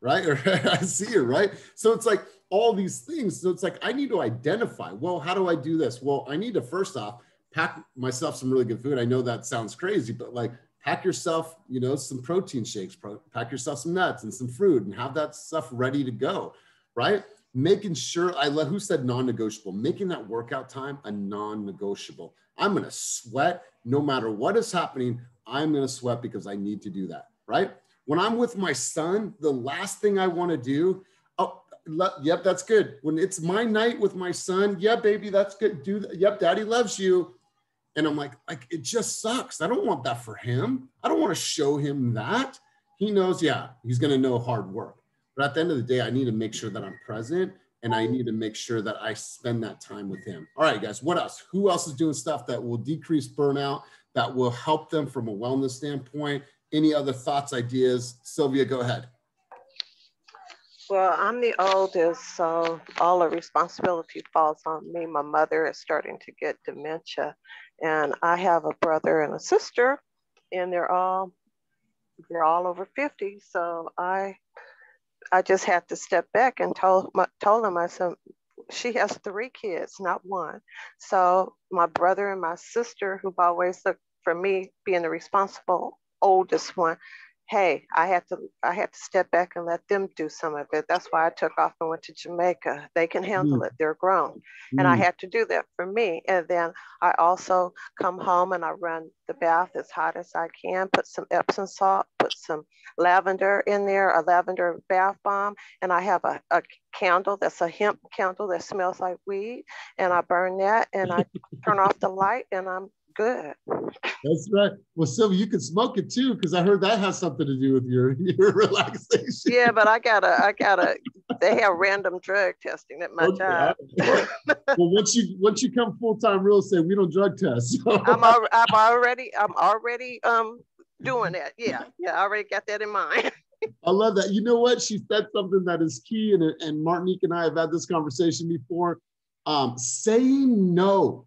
Right? Or I see you, right? So it's like all these things. So it's like I need to identify. Well, how do I do this? Well, I need to first off pack myself some really good food. I know that sounds crazy, but like pack yourself, you know, some protein shakes, pack yourself some nuts and some fruit and have that stuff ready to go, right? Making sure I let who said non-negotiable, making that workout time a non-negotiable. I'm gonna sweat no matter what is happening. I'm gonna sweat because I need to do that. right? When I'm with my son, the last thing I want to do, oh, le- yep, that's good. When it's my night with my son, yeah, baby, that's good. Do that. Yep, daddy loves you. And I'm like, like it just sucks. I don't want that for him. I don't want to show him that. He knows, yeah, he's gonna know hard work. But at the end of the day, I need to make sure that I'm present and I need to make sure that I spend that time with him. All right, guys, what else? Who else is doing stuff that will decrease burnout, that will help them from a wellness standpoint? Any other thoughts, ideas? Sylvia, go ahead. Well, I'm the oldest, so all the responsibility falls on me. My mother is starting to get dementia, and I have a brother and a sister, and they're all they're all over 50. So I I just had to step back and told my, told them I said she has three kids, not one. So my brother and my sister, who've always looked for me being the responsible oldest one, hey, I had to I had to step back and let them do some of it. That's why I took off and went to Jamaica. They can handle Mm. it. They're grown. And I Mm. had to do that for me. And then I also come home and I run the bath as hot as I can, put some Epsom salt, put some lavender in there, a lavender bath bomb, and I have a, a candle that's a hemp candle that smells like weed. And I burn that and I turn off the light and I'm good. That's right. Well, Sylvia, you can smoke it too, because I heard that has something to do with your, your relaxation. Yeah, but I gotta, I gotta. They have random drug testing at my Okay, job. well, once you once you come full time real estate, we don't drug test. So. I'm, al- I'm already, I'm already um doing that. Yeah, yeah, I already got that in mind. I love that. You know what? She said something that is key, and, and Martinique and I have had this conversation before. Um, saying no.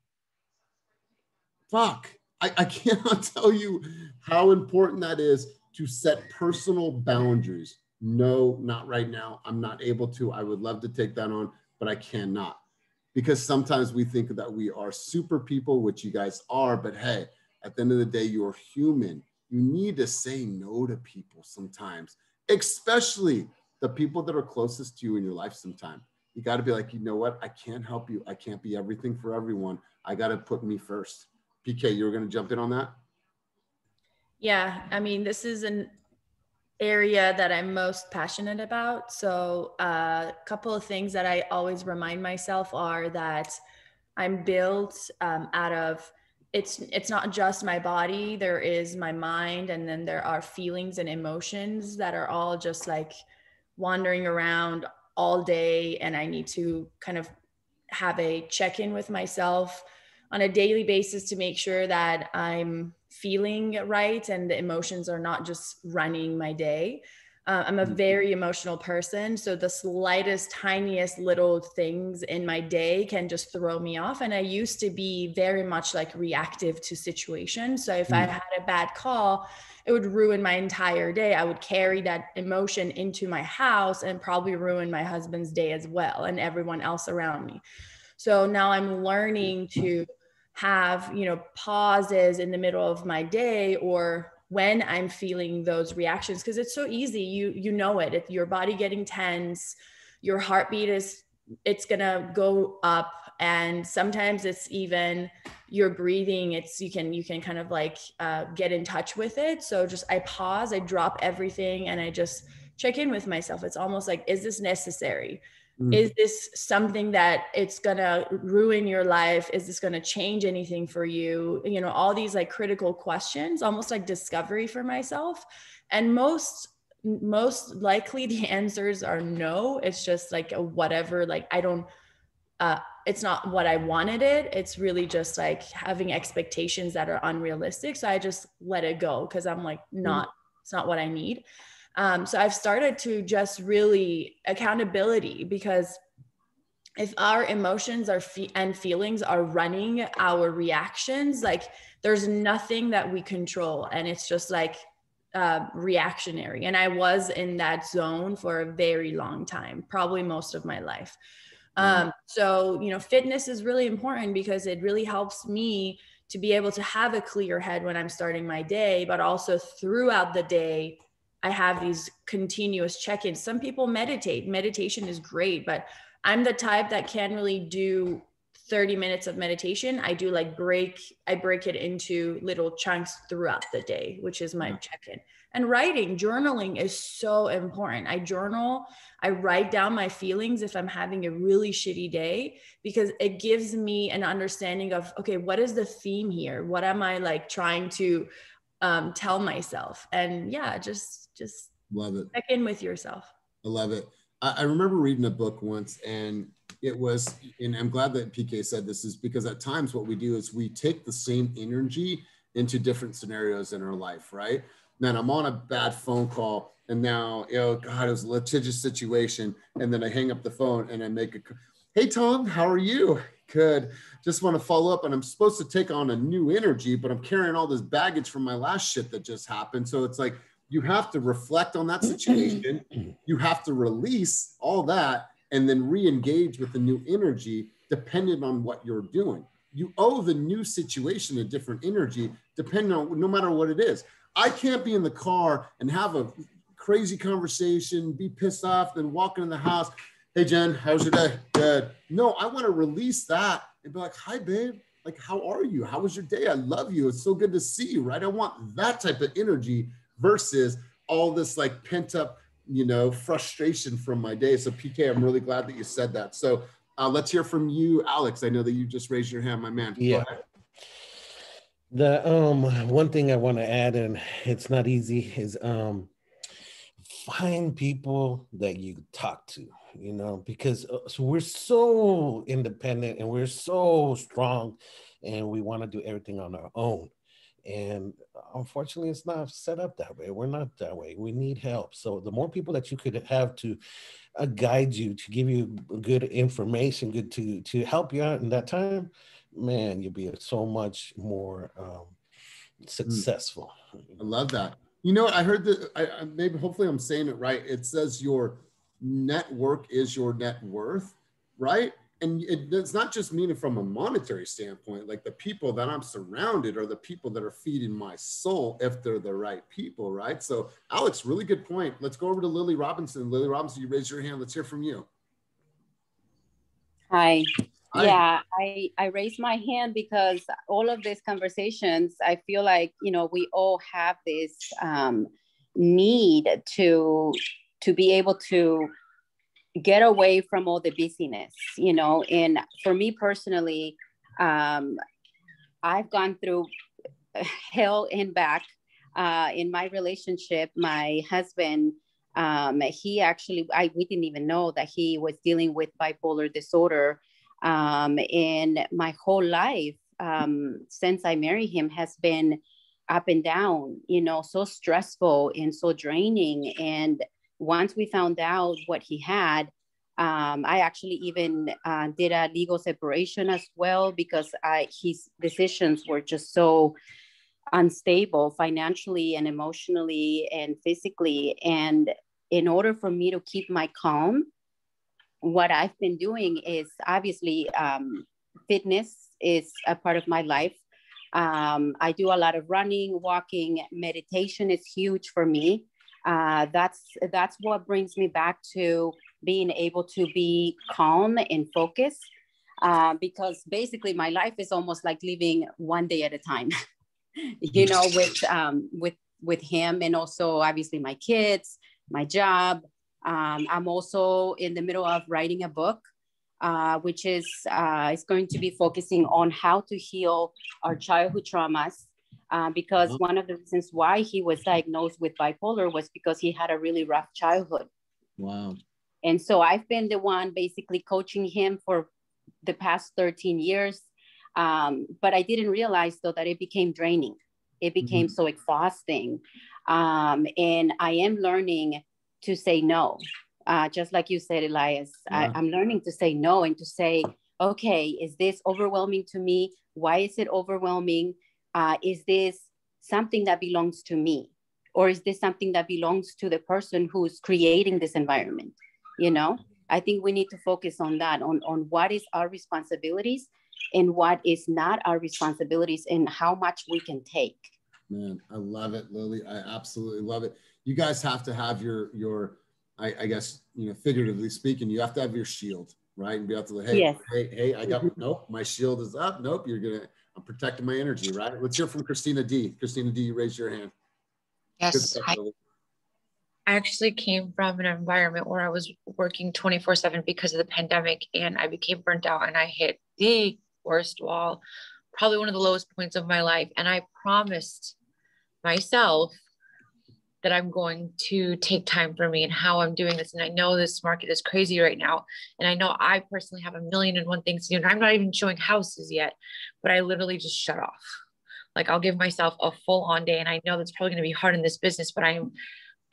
Fuck. I, I cannot tell you how important that is to set personal boundaries. No, not right now. I'm not able to. I would love to take that on, but I cannot. Because sometimes we think that we are super people, which you guys are, but hey, at the end of the day, you're human. You need to say no to people sometimes, especially the people that are closest to you in your life sometimes. You got to be like, you know what? I can't help you. I can't be everything for everyone. I got to put me first. PK, you were going to jump in on that? Yeah, I mean, this is an area that I'm most passionate about. So, a uh, couple of things that I always remind myself are that I'm built um, out of it's it's not just my body there is my mind and then there are feelings and emotions that are all just like wandering around all day and i need to kind of have a check-in with myself on a daily basis to make sure that i'm feeling right and the emotions are not just running my day. Uh, i'm a very emotional person so the slightest tiniest little things in my day can just throw me off and i used to be very much like reactive to situations. So if i Mm. had a bad call it would ruin my entire day. I would carry that emotion into my house and probably ruin my husband's day as well and everyone else around me. So now i'm learning to have you know pauses in the middle of my day or when i'm feeling those reactions because it's so easy. You you know it. If your body getting tense your heartbeat is it's gonna go up and sometimes it's even your breathing it's you can you can kind of like uh, get in touch with it. So just i pause i drop everything and i just check in with myself. It's almost like is this necessary Mm. is this something that it's gonna ruin your life? Is this gonna change anything for you? You know all these like critical questions almost like discovery for myself. And most most likely the answers are no. It's just like a whatever like i don't uh it's not what i wanted it. It's really just like having expectations that are unrealistic. So i just let it go because i'm like not it's not what i need um, so I've started to just really accountability because if our emotions are fe- and feelings are running our reactions, like there's nothing that we control, and it's just like uh, reactionary. And I was in that zone for a very long time, probably most of my life. Um, so you know, fitness is really important because it really helps me to be able to have a clear head when I'm starting my day, but also throughout the day I have these continuous check ins. Some people meditate. Meditation is great, but I'm the type that can't really do 30 minutes of meditation. I do like break, I break it into little chunks throughout the day, which is my mm-hmm. check in. and writing journaling is so important i journal i write down my feelings if i'm having a really shitty day because it gives me an understanding of okay what is the theme here what am i like trying to um, tell myself. And yeah just just love it. check in with yourself. I love it. I, I remember reading a book once and it was and i'm glad that pk said this is because at times what we do is we take the same energy into different scenarios in our life right? Man i'm on a bad phone call and now oh god it was a litigious situation and then i hang up the phone and i make a hey tom how are you good just want to follow up and i'm supposed to take on a new energy but i'm carrying all this baggage from my last shit that just happened. So it's like you have to reflect on that situation. You have to release all that and then re-engage with the new energy depending on what you're doing. You owe the new situation a different energy depending on no matter what it is. I can't be in the car and have a crazy conversation be pissed off then walk in the house hey jen how's your day? Good. No i want to release that and be like hi babe. Like how are you? How was your day? I love you. It's so good to see you right? I want that type of energy versus all this like pent up you know frustration from my day. So pk i'm really glad that you said that. So uh, let's hear from you alex. I know that you just raised your hand my man. Yeah. the um one thing i want to add and it's not easy is um find people that you talk to you know because uh, so we're so independent and we're so strong and we want to do everything on our own. And unfortunately it's not set up that way. We're not that way. We need help. So the more people that you could have to uh, guide you to give you good information good to to help you out in that time man you'll be so much more um, successful. I love that. You know i heard that I, I maybe hopefully i'm saying it right. It says your network is your net worth right? And it, it's not just meaning from a monetary standpoint. Like the people that i'm surrounded are the people that are feeding my soul if they're the right people right? So alex really good point. Let's go over to lily robinson. Lily robinson you raise your hand. Let's hear from you. Hi. Hi. Yeah, I, I raised my hand because all of these conversations, I feel like, you know, we all have this um, need to to be able to get away from all the busyness, you know. And for me personally, um, I've gone through hell and back uh, in my relationship. My husband, um, he actually, I we didn't even know that he was dealing with bipolar disorder. Um, and my whole life um, since I married him has been up and down, you know, so stressful and so draining. And once we found out what he had, um, I actually even uh, did a legal separation as well because I, his decisions were just so unstable financially and emotionally and physically. And in order for me to keep my calm, what I've been doing is obviously um, fitness is a part of my life. Um, I do a lot of running, walking, meditation is huge for me. Uh, that's that's what brings me back to being able to be calm and focused. Uh, because basically my life is almost like living one day at a time. you know, with um, with with him and also obviously my kids, my job. Um, I'm also in the middle of writing a book, uh, which is uh, is going to be focusing on how to heal our childhood traumas. Uh, because Uh-huh. one of the reasons why he was diagnosed with bipolar was because he had a really rough childhood. wow And so I've been the one basically coaching him for the past 13 years. Um, but I didn't realize though that it became draining. It became so exhausting. Um, and I am learning to say no. Uh, just like you said, Elias, I, I'm learning to say no and to say, okay, is this overwhelming to me? Why is it overwhelming? Uh, is this something that belongs to me? Or is this something that belongs to the person who's creating this environment? You know, I think we need to focus on that, on, on what is our responsibilities and what is not our responsibilities and how much we can take. Man, I love it, Lily. I absolutely love it. You guys have to have your your, I, I guess you know, figuratively speaking, you have to have your shield, right? And be able to, hey, Yes. hey, hey, I got nope, my shield is up. Nope, you're gonna, I'm protecting my energy, right? Let's hear from Christina D. Christina D, you raise your hand. Yes. I, I actually came from an environment where I was working 24 7 because of the pandemic and I became burnt out and I hit the worst wall, probably one of the lowest points of my life. And I promised myself that I'm going to take time for me and how I'm doing this. And I know this market is crazy right now. And I know I personally have a million and one things to do. And I'm not even showing houses yet, but I literally just shut off. Like I'll give myself a full on day. And I know that's probably going to be hard in this business, but I'm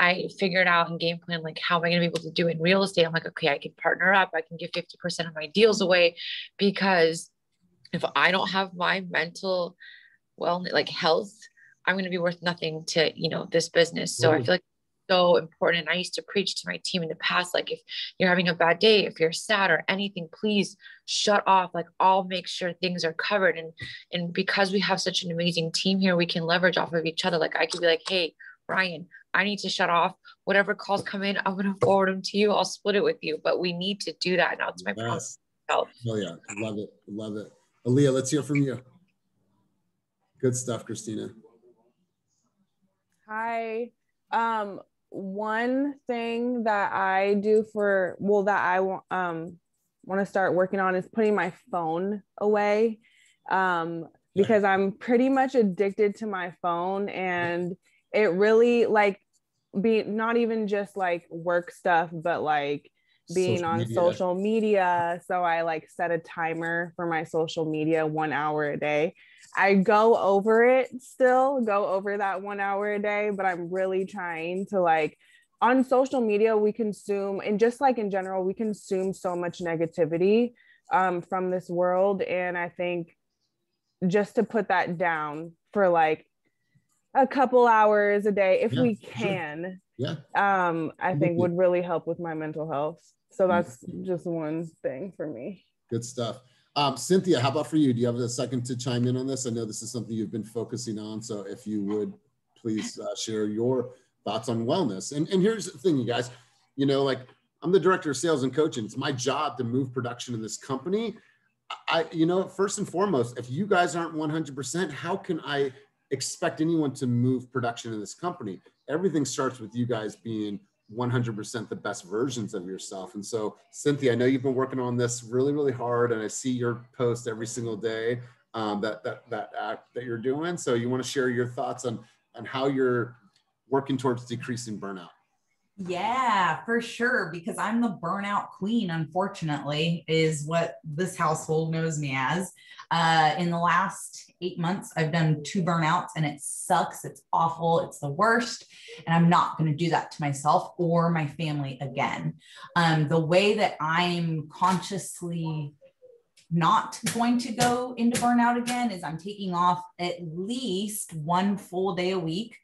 I figured out and game plan like how am I going to be able to do it in real estate? I'm like, okay, I can partner up. I can give 50% of my deals away because if I don't have my mental well like health, I'm going to be worth nothing to, you know, this business. So I feel like so important. I used to preach to my team in the past, like if you're having a bad day, if you're sad or anything, please shut off. Like I'll make sure things are covered. And and because we have such an amazing team here, we can leverage off of each other. Like I could be like, hey, Ryan, I need to shut off. Whatever calls come in, I'm gonna forward them to you. I'll split it with you. But we need to do that. Now it's my yes. Oh yeah, love it, love it. Aaliyah, let's hear from you. Good stuff, Christina. Hi. Um, one thing that I do for well that I want um want to start working on is putting my phone away. Um, because I'm pretty much addicted to my phone and it really like be not even just like work stuff, but like being social on media. social media. So I like set a timer for my social media one hour a day. I go over it still, go over that one hour a day, but I'm really trying to like on social media, we consume, and just like in general, we consume so much negativity um, from this world. And I think just to put that down for like a couple hours a day, if yeah, we can, sure. yeah, um, I think would really help with my mental health. So that's just one thing for me. Good stuff. Um, Cynthia, how about for you? Do you have a second to chime in on this? I know this is something you've been focusing on. So if you would please uh, share your thoughts on wellness. And, and here's the thing, you guys, you know, like I'm the director of sales and coaching. It's my job to move production in this company. I, you know, first and foremost, if you guys aren't 100%, how can I expect anyone to move production in this company? Everything starts with you guys being 100% the best versions of yourself. And so, Cynthia, I know you've been working on this really, really hard, and I see your post every single day um, that that that act that you're doing. So, you want to share your thoughts on on how you're working towards decreasing burnout? Yeah, for sure. Because I'm the burnout queen, unfortunately, is what this household knows me as. Uh, in the last eight months, I've done two burnouts and it sucks. It's awful. It's the worst. And I'm not going to do that to myself or my family again. Um, the way that I'm consciously not going to go into burnout again is I'm taking off at least one full day a week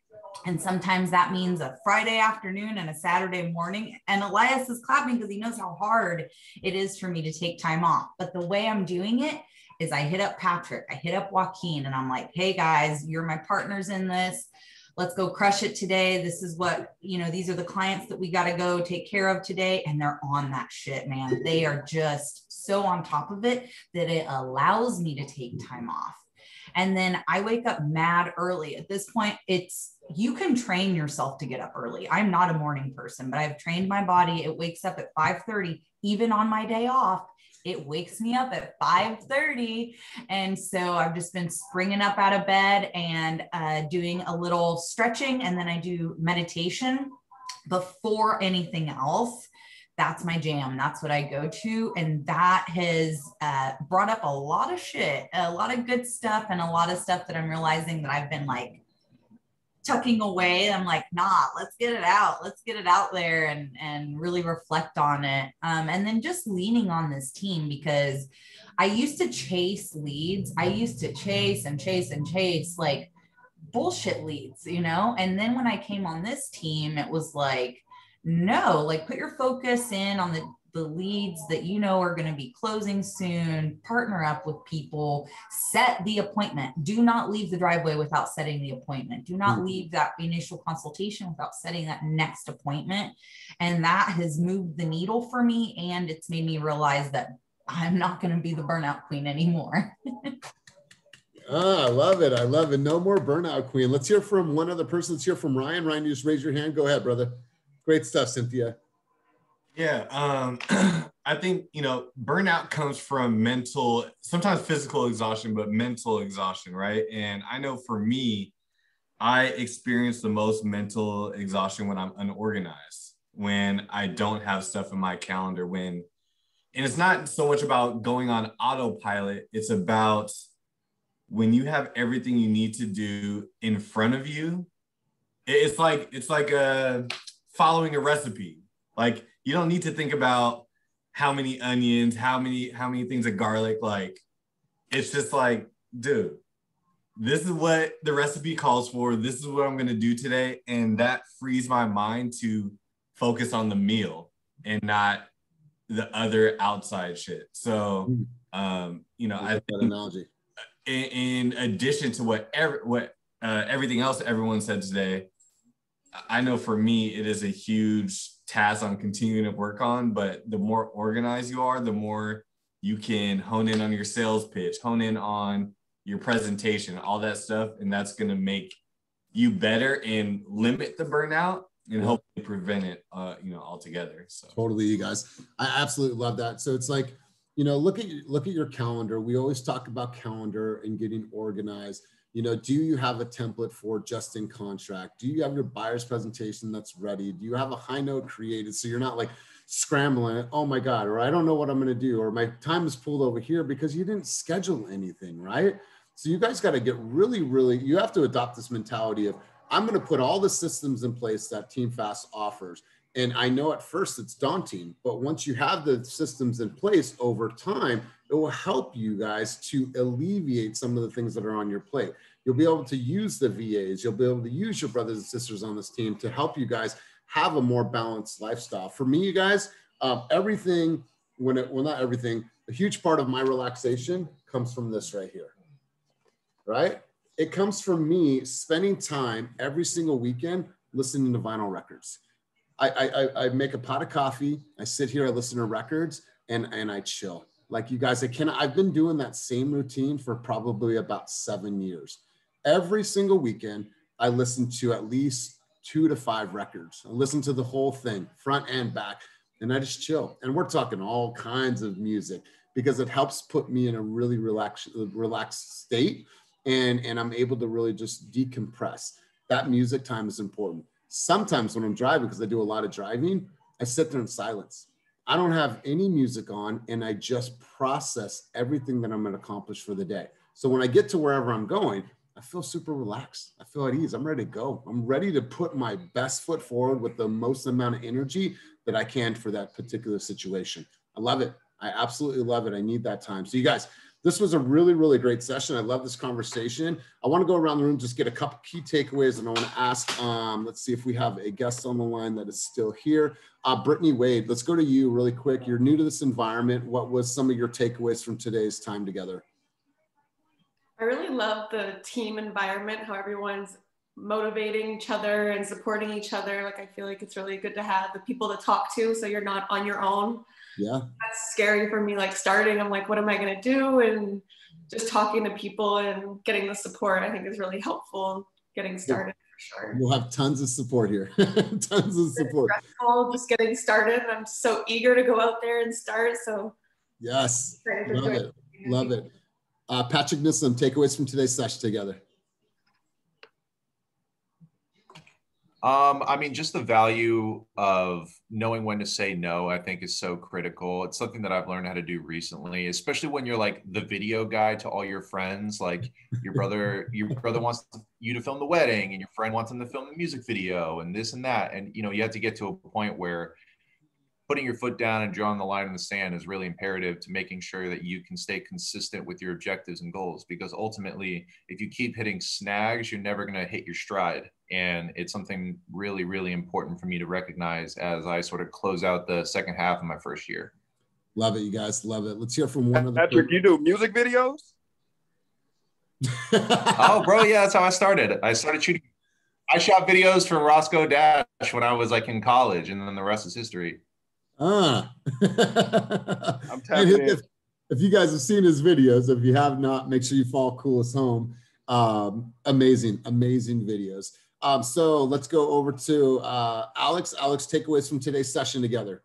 and sometimes that means a Friday afternoon and a Saturday morning. And Elias is clapping because he knows how hard it is for me to take time off. But the way I'm doing it is I hit up Patrick, I hit up Joaquin, and I'm like, hey guys, you're my partners in this. Let's go crush it today. This is what, you know, these are the clients that we got to go take care of today. And they're on that shit, man. They are just so on top of it that it allows me to take time off. And then I wake up mad early. At this point, it's you can train yourself to get up early. I'm not a morning person, but I've trained my body. It wakes up at 5:30 even on my day off. It wakes me up at 5:30, and so I've just been springing up out of bed and uh, doing a little stretching, and then I do meditation before anything else. That's my jam. That's what I go to, and that has uh, brought up a lot of shit, a lot of good stuff, and a lot of stuff that I'm realizing that I've been like tucking away. I'm like, nah, let's get it out. Let's get it out there and and really reflect on it. Um, and then just leaning on this team because I used to chase leads. I used to chase and chase and chase like bullshit leads, you know? And then when I came on this team, it was like, no, like put your focus in on the the leads that you know are going to be closing soon, partner up with people, set the appointment. Do not leave the driveway without setting the appointment. Do not mm-hmm. leave that initial consultation without setting that next appointment. And that has moved the needle for me. And it's made me realize that I'm not going to be the burnout queen anymore. Ah, I love it. I love it. No more burnout queen. Let's hear from one other person. Let's hear from Ryan. Ryan, you just raise your hand. Go ahead, brother. Great stuff, Cynthia. Yeah, um, I think you know burnout comes from mental, sometimes physical exhaustion, but mental exhaustion, right? And I know for me, I experience the most mental exhaustion when I'm unorganized, when I don't have stuff in my calendar, when, and it's not so much about going on autopilot. It's about when you have everything you need to do in front of you. It's like it's like a following a recipe. Like you don't need to think about how many onions, how many how many things of garlic. Like it's just like, dude, this is what the recipe calls for. This is what I'm gonna do today, and that frees my mind to focus on the meal and not the other outside shit. So, um, you know, I that analogy. In, in addition to what every, what uh, everything else everyone said today, I know for me it is a huge task I'm continuing to work on. But the more organized you are, the more you can hone in on your sales pitch, hone in on your presentation, all that stuff, and that's going to make you better and limit the burnout and hopefully prevent it, uh, you know, altogether. So totally, you guys. I absolutely love that. So it's like, you know, look at look at your calendar. We always talk about calendar and getting organized. You know, do you have a template for just in contract? Do you have your buyer's presentation that's ready? Do you have a high note created so you're not like scrambling? Oh my God, or I don't know what I'm going to do, or my time is pulled over here because you didn't schedule anything, right? So you guys got to get really, really. You have to adopt this mentality of I'm going to put all the systems in place that Team Fast offers. And I know at first it's daunting, but once you have the systems in place over time, it will help you guys to alleviate some of the things that are on your plate. You'll be able to use the VAs, you'll be able to use your brothers and sisters on this team to help you guys have a more balanced lifestyle. For me, you guys, um, everything, when it, well, not everything, a huge part of my relaxation comes from this right here, right? It comes from me spending time every single weekend listening to vinyl records. I, I, I make a pot of coffee. I sit here, I listen to records, and and I chill. Like you guys, I can. I've been doing that same routine for probably about seven years. Every single weekend, I listen to at least two to five records. I listen to the whole thing, front and back, and I just chill. And we're talking all kinds of music because it helps put me in a really relaxed, relaxed state, and and I'm able to really just decompress. That music time is important sometimes when I'm driving, because I do a lot of driving, I sit there in silence. I don't have any music on and I just process everything that I'm going to accomplish for the day. So when I get to wherever I'm going, I feel super relaxed. I feel at ease. I'm ready to go. I'm ready to put my best foot forward with the most amount of energy that I can for that particular situation. I love it. I absolutely love it. I need that time. So, you guys, this was a really, really great session. I love this conversation. I want to go around the room, just get a couple key takeaways, and I want to ask, um, let's see if we have a guest on the line that is still here. Uh, Brittany Wade, let's go to you really quick. You're new to this environment. What was some of your takeaways from today's time together? I really love the team environment, how everyone's motivating each other and supporting each other. Like I feel like it's really good to have the people to talk to so you're not on your own. Yeah. That's scary for me like starting I'm like what am I going to do and just talking to people and getting the support I think is really helpful getting started for sure. We'll have tons of support here. tons of support. Just getting started. I'm so eager to go out there and start so Yes. Love it. Love it. Uh, Patrick Nislam, takeaways from today's session together. Um, I mean, just the value of knowing when to say no, I think is so critical. It's something that I've learned how to do recently, especially when you're like the video guy to all your friends. Like your brother, your brother wants you to film the wedding, and your friend wants him to film the music video, and this and that. And you know, you have to get to a point where putting your foot down and drawing the line in the sand is really imperative to making sure that you can stay consistent with your objectives and goals because ultimately if you keep hitting snags you're never going to hit your stride. And it's something really really important for me to recognize as i sort of close out the second half of my first year. Love it you guys love it. Let's hear from one of the patrick you do music videos? Oh bro yeah that's how i started. I started shooting i shot videos for roscoe dash when i was like in college and then the rest is history Ah. I'm tapping in. if you guys have seen his videos, if you have not, make sure you follow Coolest Home. Um, amazing, amazing videos. Um, so let's go over to uh, Alex. Alex, takeaways from today's session together.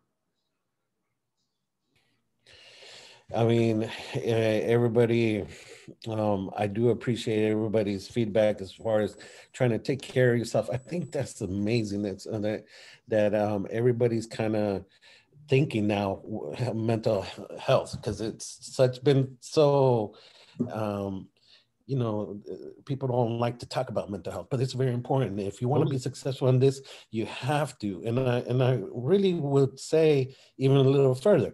I mean, eh, everybody, um, I do appreciate everybody's feedback as far as trying to take care of yourself. I think that's amazing. That's uh, that that um, everybody's kind of thinking now mental health because it's such been so um, you know, uh, people don't like to talk about mental health, but it's very important. If you want to be successful in this, you have to. And I and I really would say even a little further,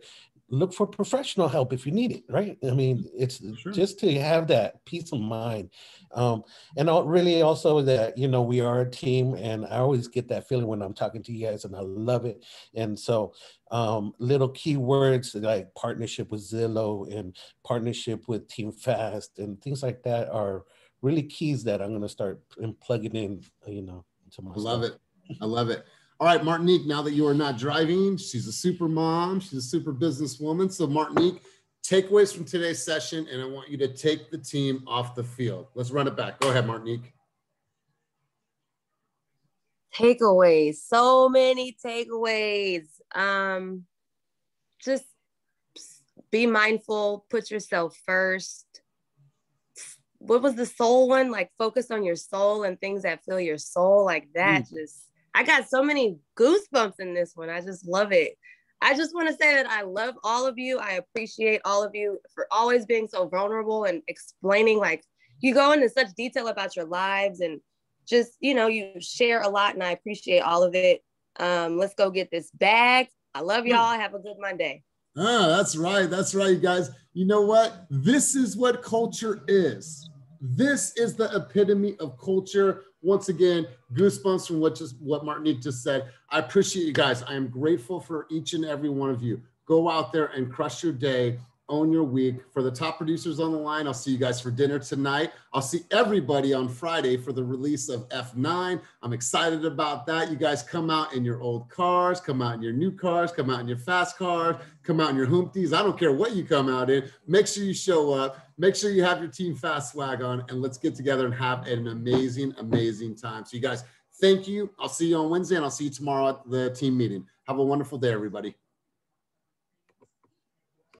look for professional help if you need it right? I mean it's sure. just to have that peace of mind um, and really also that you know we are a team and i always get that feeling when i'm talking to you guys and i love it and so um, little keywords like partnership with zillow and partnership with team fast and things like that are really keys that i'm going to start plugging in you know into my i love it. I love it all right, Martinique, now that you are not driving, she's a super mom, she's a super businesswoman. So, Martinique, takeaways from today's session, and I want you to take the team off the field. Let's run it back. Go ahead, Martinique. Takeaways, so many takeaways. Um, just be mindful, put yourself first. What was the soul one? Like focus on your soul and things that fill your soul, like that. Mm. Just I got so many goosebumps in this one. I just love it. I just want to say that I love all of you. I appreciate all of you for always being so vulnerable and explaining like you go into such detail about your lives and just, you know, you share a lot and I appreciate all of it. Um, let's go get this bag. I love hmm. y'all. Have a good Monday. Ah, that's right. That's right, you guys. You know what? This is what culture is. This is the epitome of culture. Once again, goosebumps from what just what Martinique just said. I appreciate you guys. I am grateful for each and every one of you. Go out there and crush your day own your week. For the top producers on the line, I'll see you guys for dinner tonight. I'll see everybody on Friday for the release of F9. I'm excited about that. You guys come out in your old cars, come out in your new cars, come out in your fast cars, come out in your Humpties. I don't care what you come out in. Make sure you show up. Make sure you have your Team Fast swag on, and let's get together and have an amazing, amazing time. So, you guys, thank you. I'll see you on Wednesday, and I'll see you tomorrow at the team meeting. Have a wonderful day, everybody.